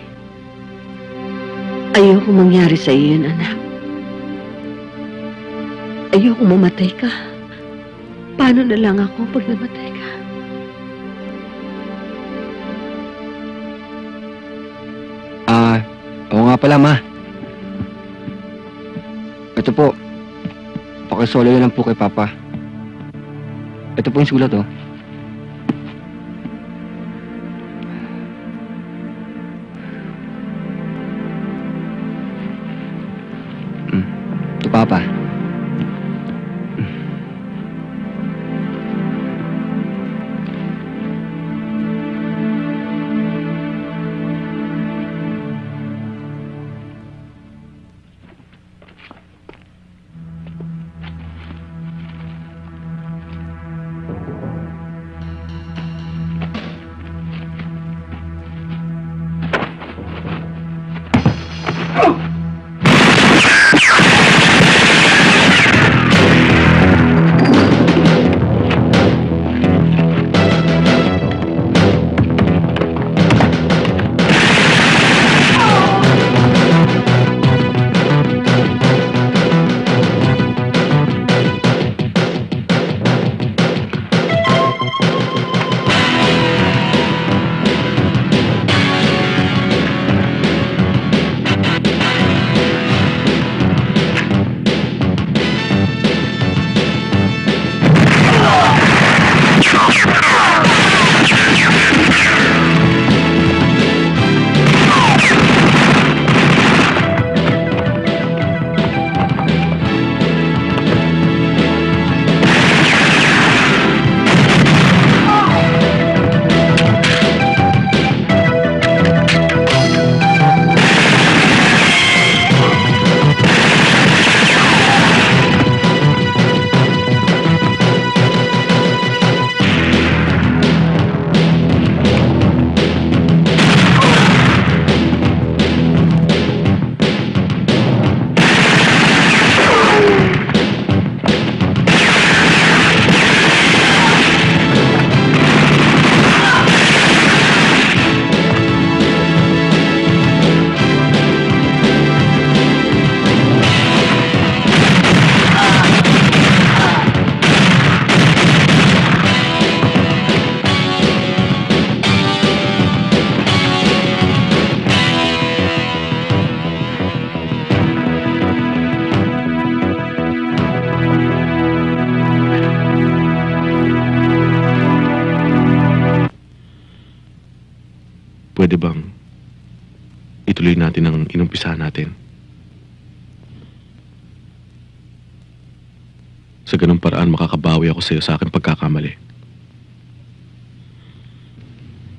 Ayoko mangyari sa iyo yun, anak. Ayoko mamatay ka. Paano na lang ako pag namatay nga pala, ma. Ito po. Pakisolo yun lang po kay Papa. Ito po yung sulat, oh. Paraan makakabawi ako sa iyo sa aking pagkakamali.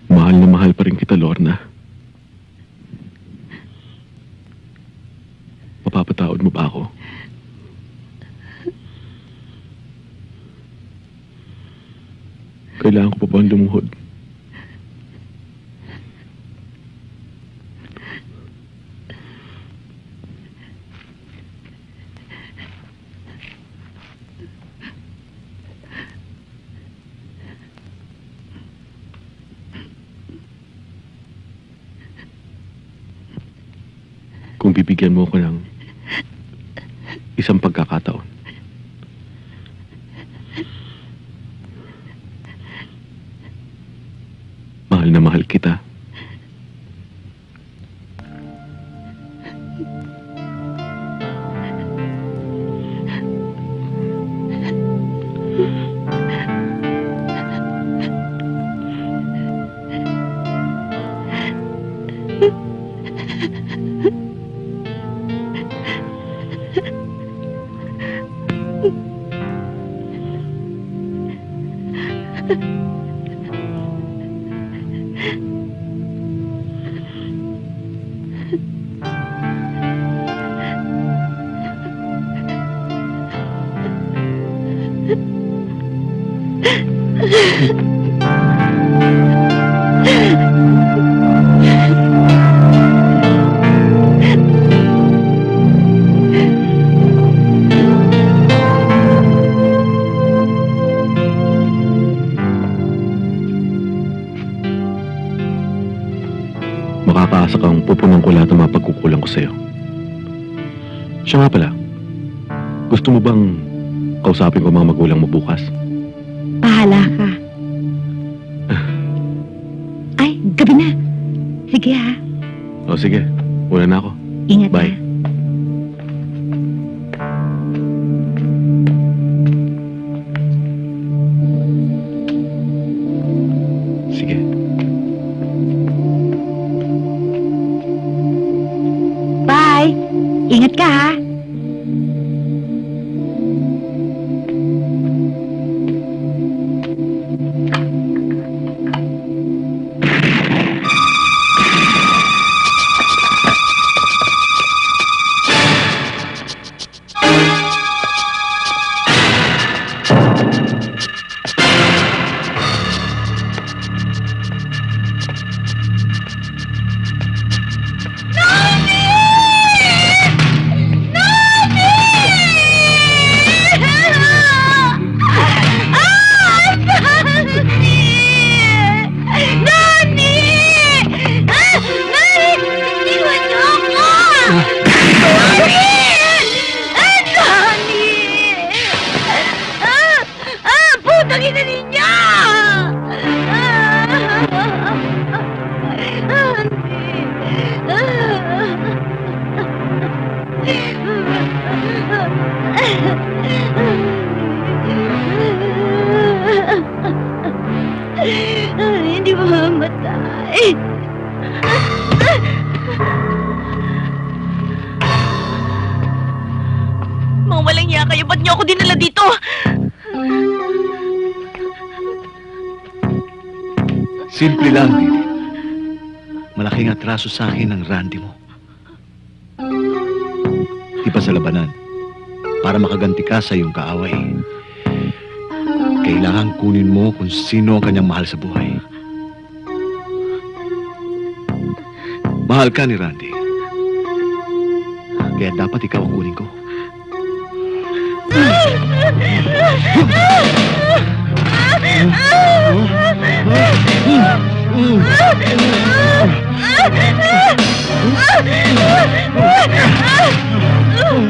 Mahal na mahal pa rin kita, Lorna. Mapapatawad mo ba ako? Kailangan ko pa bang lumuhod? Kung bibigyan mo ko ng isang pagkakataon. Hindi makaganti ka sa iyong kaaway. Kailangan kunin mo kung sino ang kanyang mahal sa buhay. Mahal ka ni Randy. Kaya dapat ikaw ang kunin ko. Ah!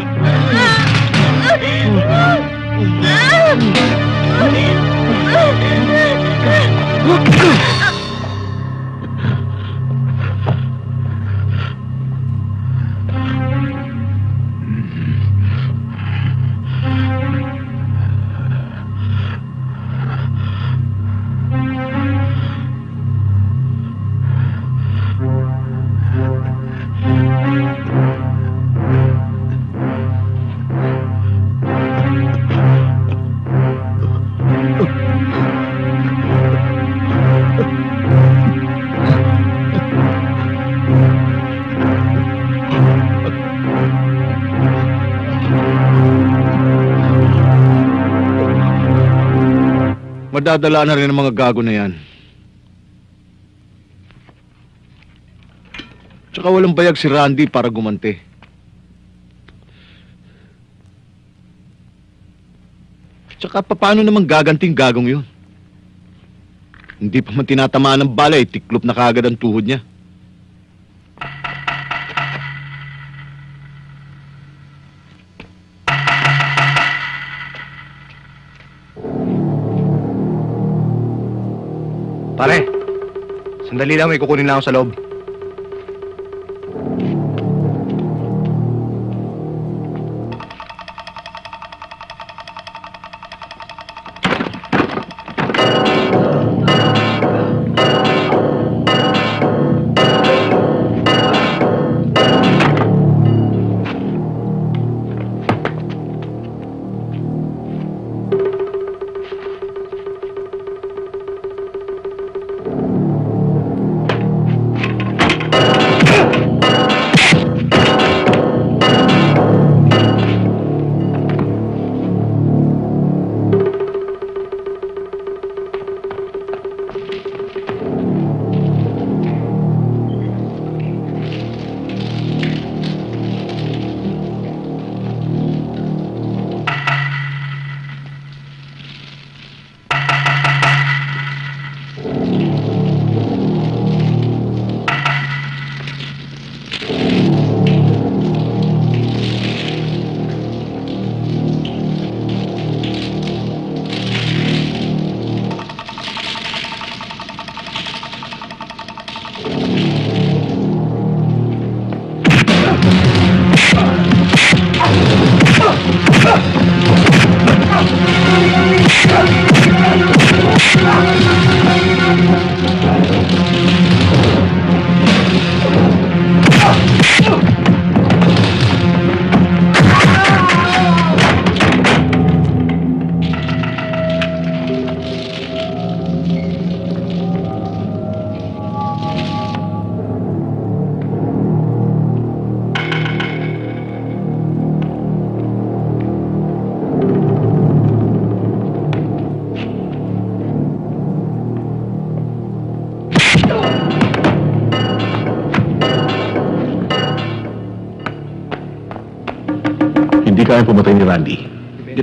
<laughs> Ah! Madadala na rin ng mga gago na yan. Tsaka walang bayag si Randy para gumante. Tsaka paano naman gaganting gagong yun? Hindi pa man tinatamaan ng bala tiklop na kagad ang tuhod niya. Pare, sandali lang, may kukunin lang ako sa loob.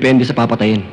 Depende sa papatayin.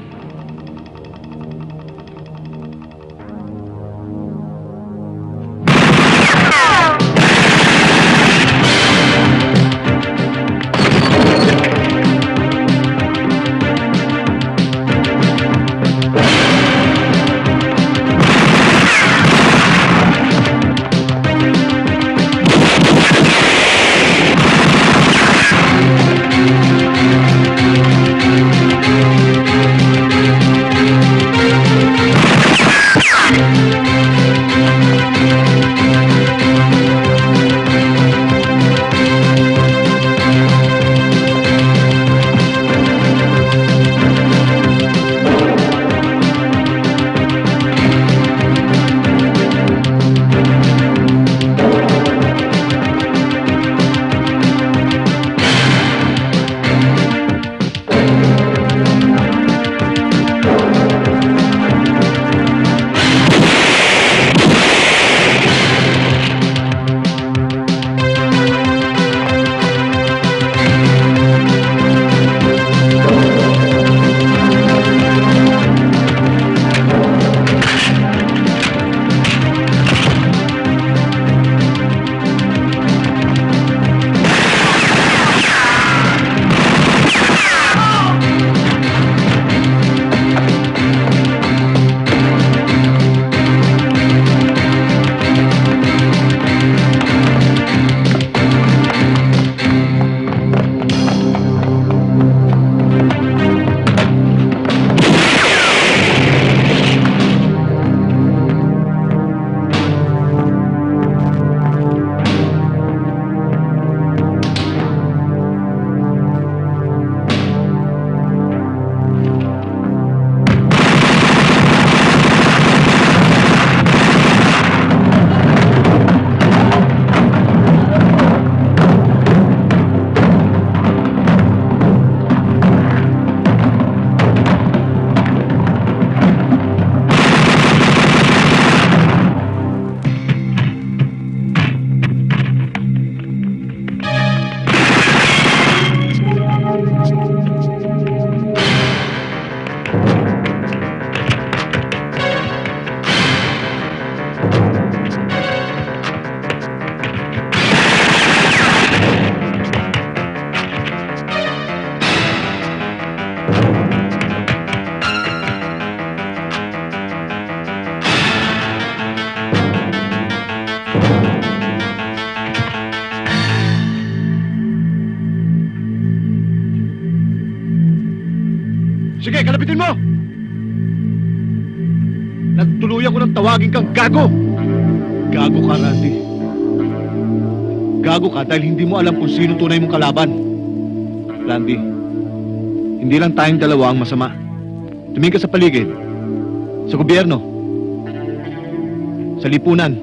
Tawagin kang gago! Gago ka, Randy. Gago ka dahil hindi mo alam kung sino tunay mong kalaban. Randy, hindi lang tayong dalawa ang masama. Tumingin ka sa paligid. Sa gobyerno. Sa lipunan.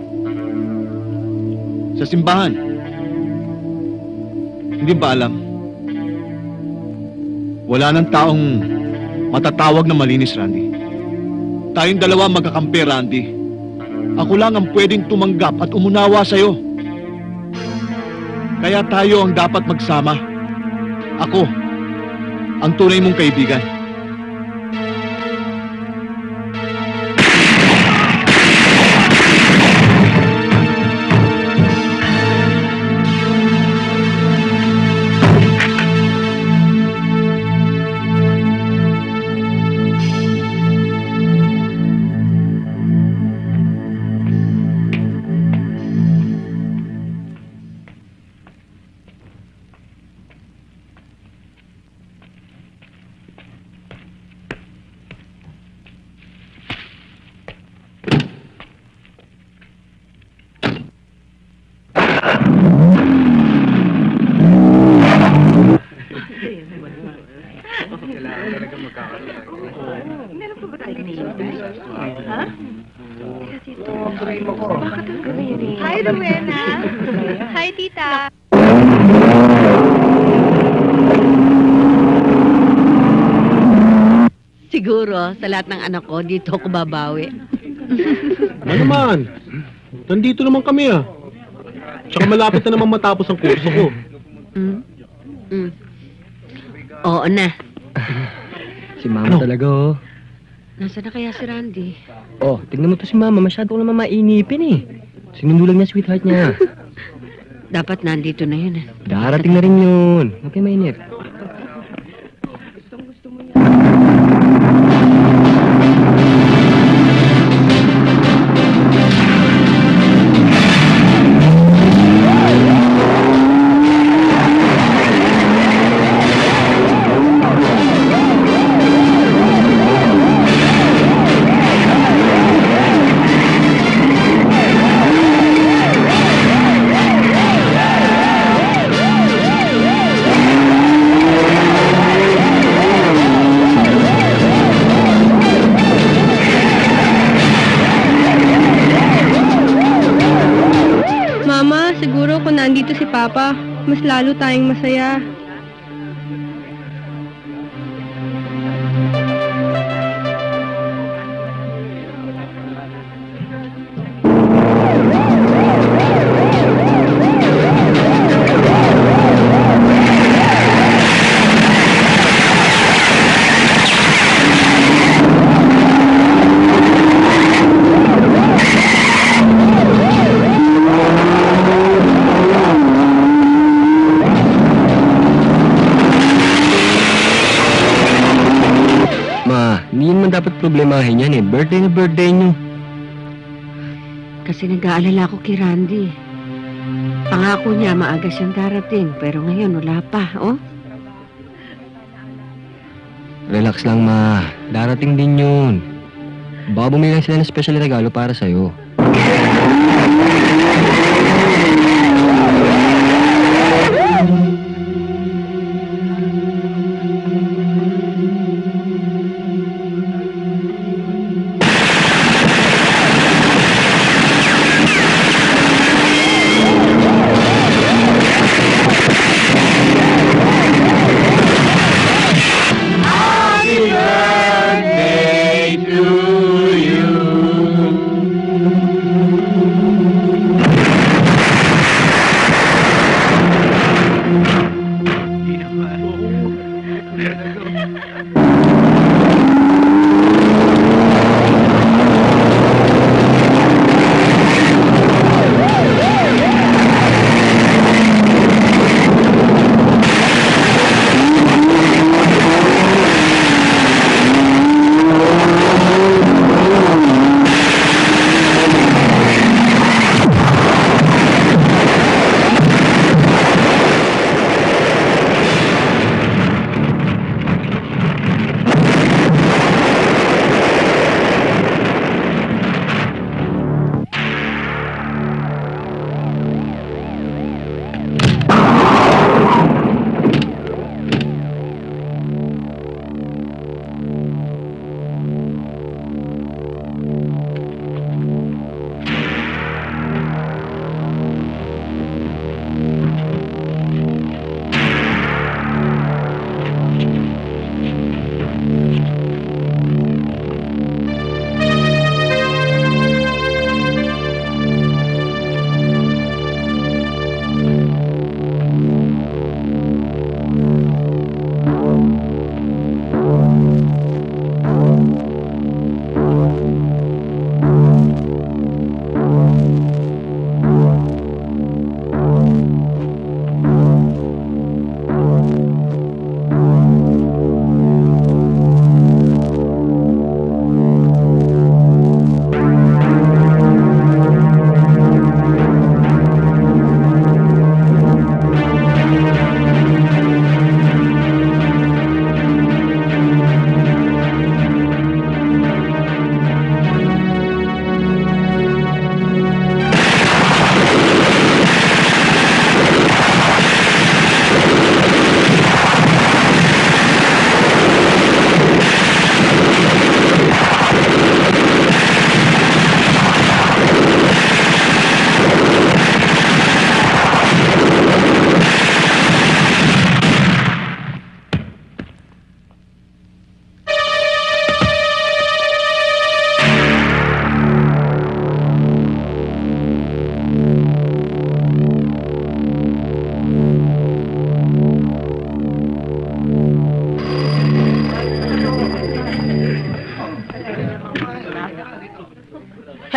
Sa simbahan. Hindi ba alam? Wala nang taong matatawag na malinis, Randy. Tayong dalawa magkakampi, Randy. Ako lang ang pwedeng tumanggap at umunawa sa'yo. Kaya tayo ang dapat magsama. Ako, ang tunay mong kaibigan. Hi, Rowena. Hi, tita. Siguro, sa lahat ng anak ko, dito ako babawi. Ano naman? Nandito naman kami ah. Tsaka malapit na naman matapos ang kurso ko. Mm? Mm. Oo na. Si Mama talaga, oh. Nasaan na kaya si Randy? Oh, tignan mo to si Mama. Masyado ko naman mainipin eh. Sinunulang niya sweetheart niya. <laughs> Dapat nandito na yun. eh. Darating na rin yun. Huwag kayo lalo tayong masaya. Dapat problemahin yan eh. Birthday na birthday niyo. Kasi nag-aalala ko kay Randy. Pangako niya maaga siyang darating, pero ngayon wala pa, oh. Relax lang, Ma. Darating din yun. Baka bumili lang sila ng special regalo para sa'yo.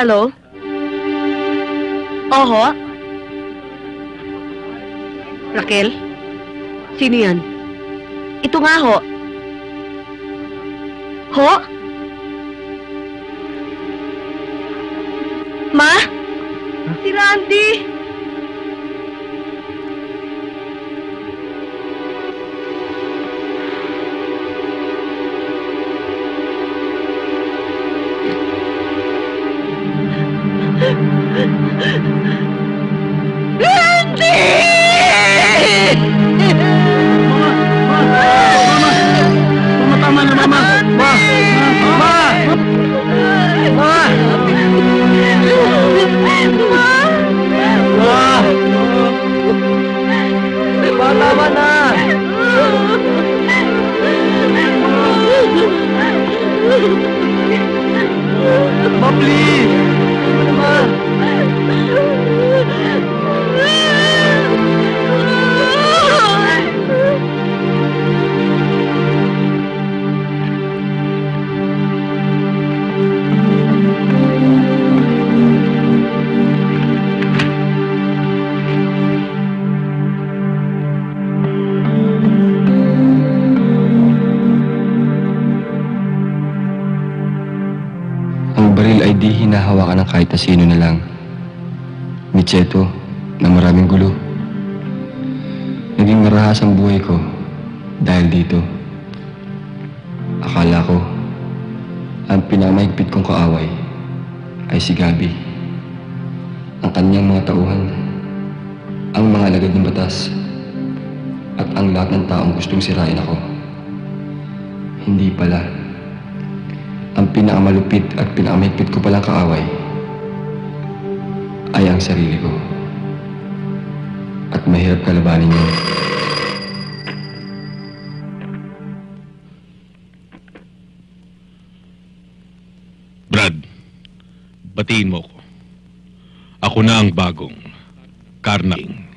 Hello? Oho? Raquel? Sino yan? Ito nga ho. ang bagong Karnang.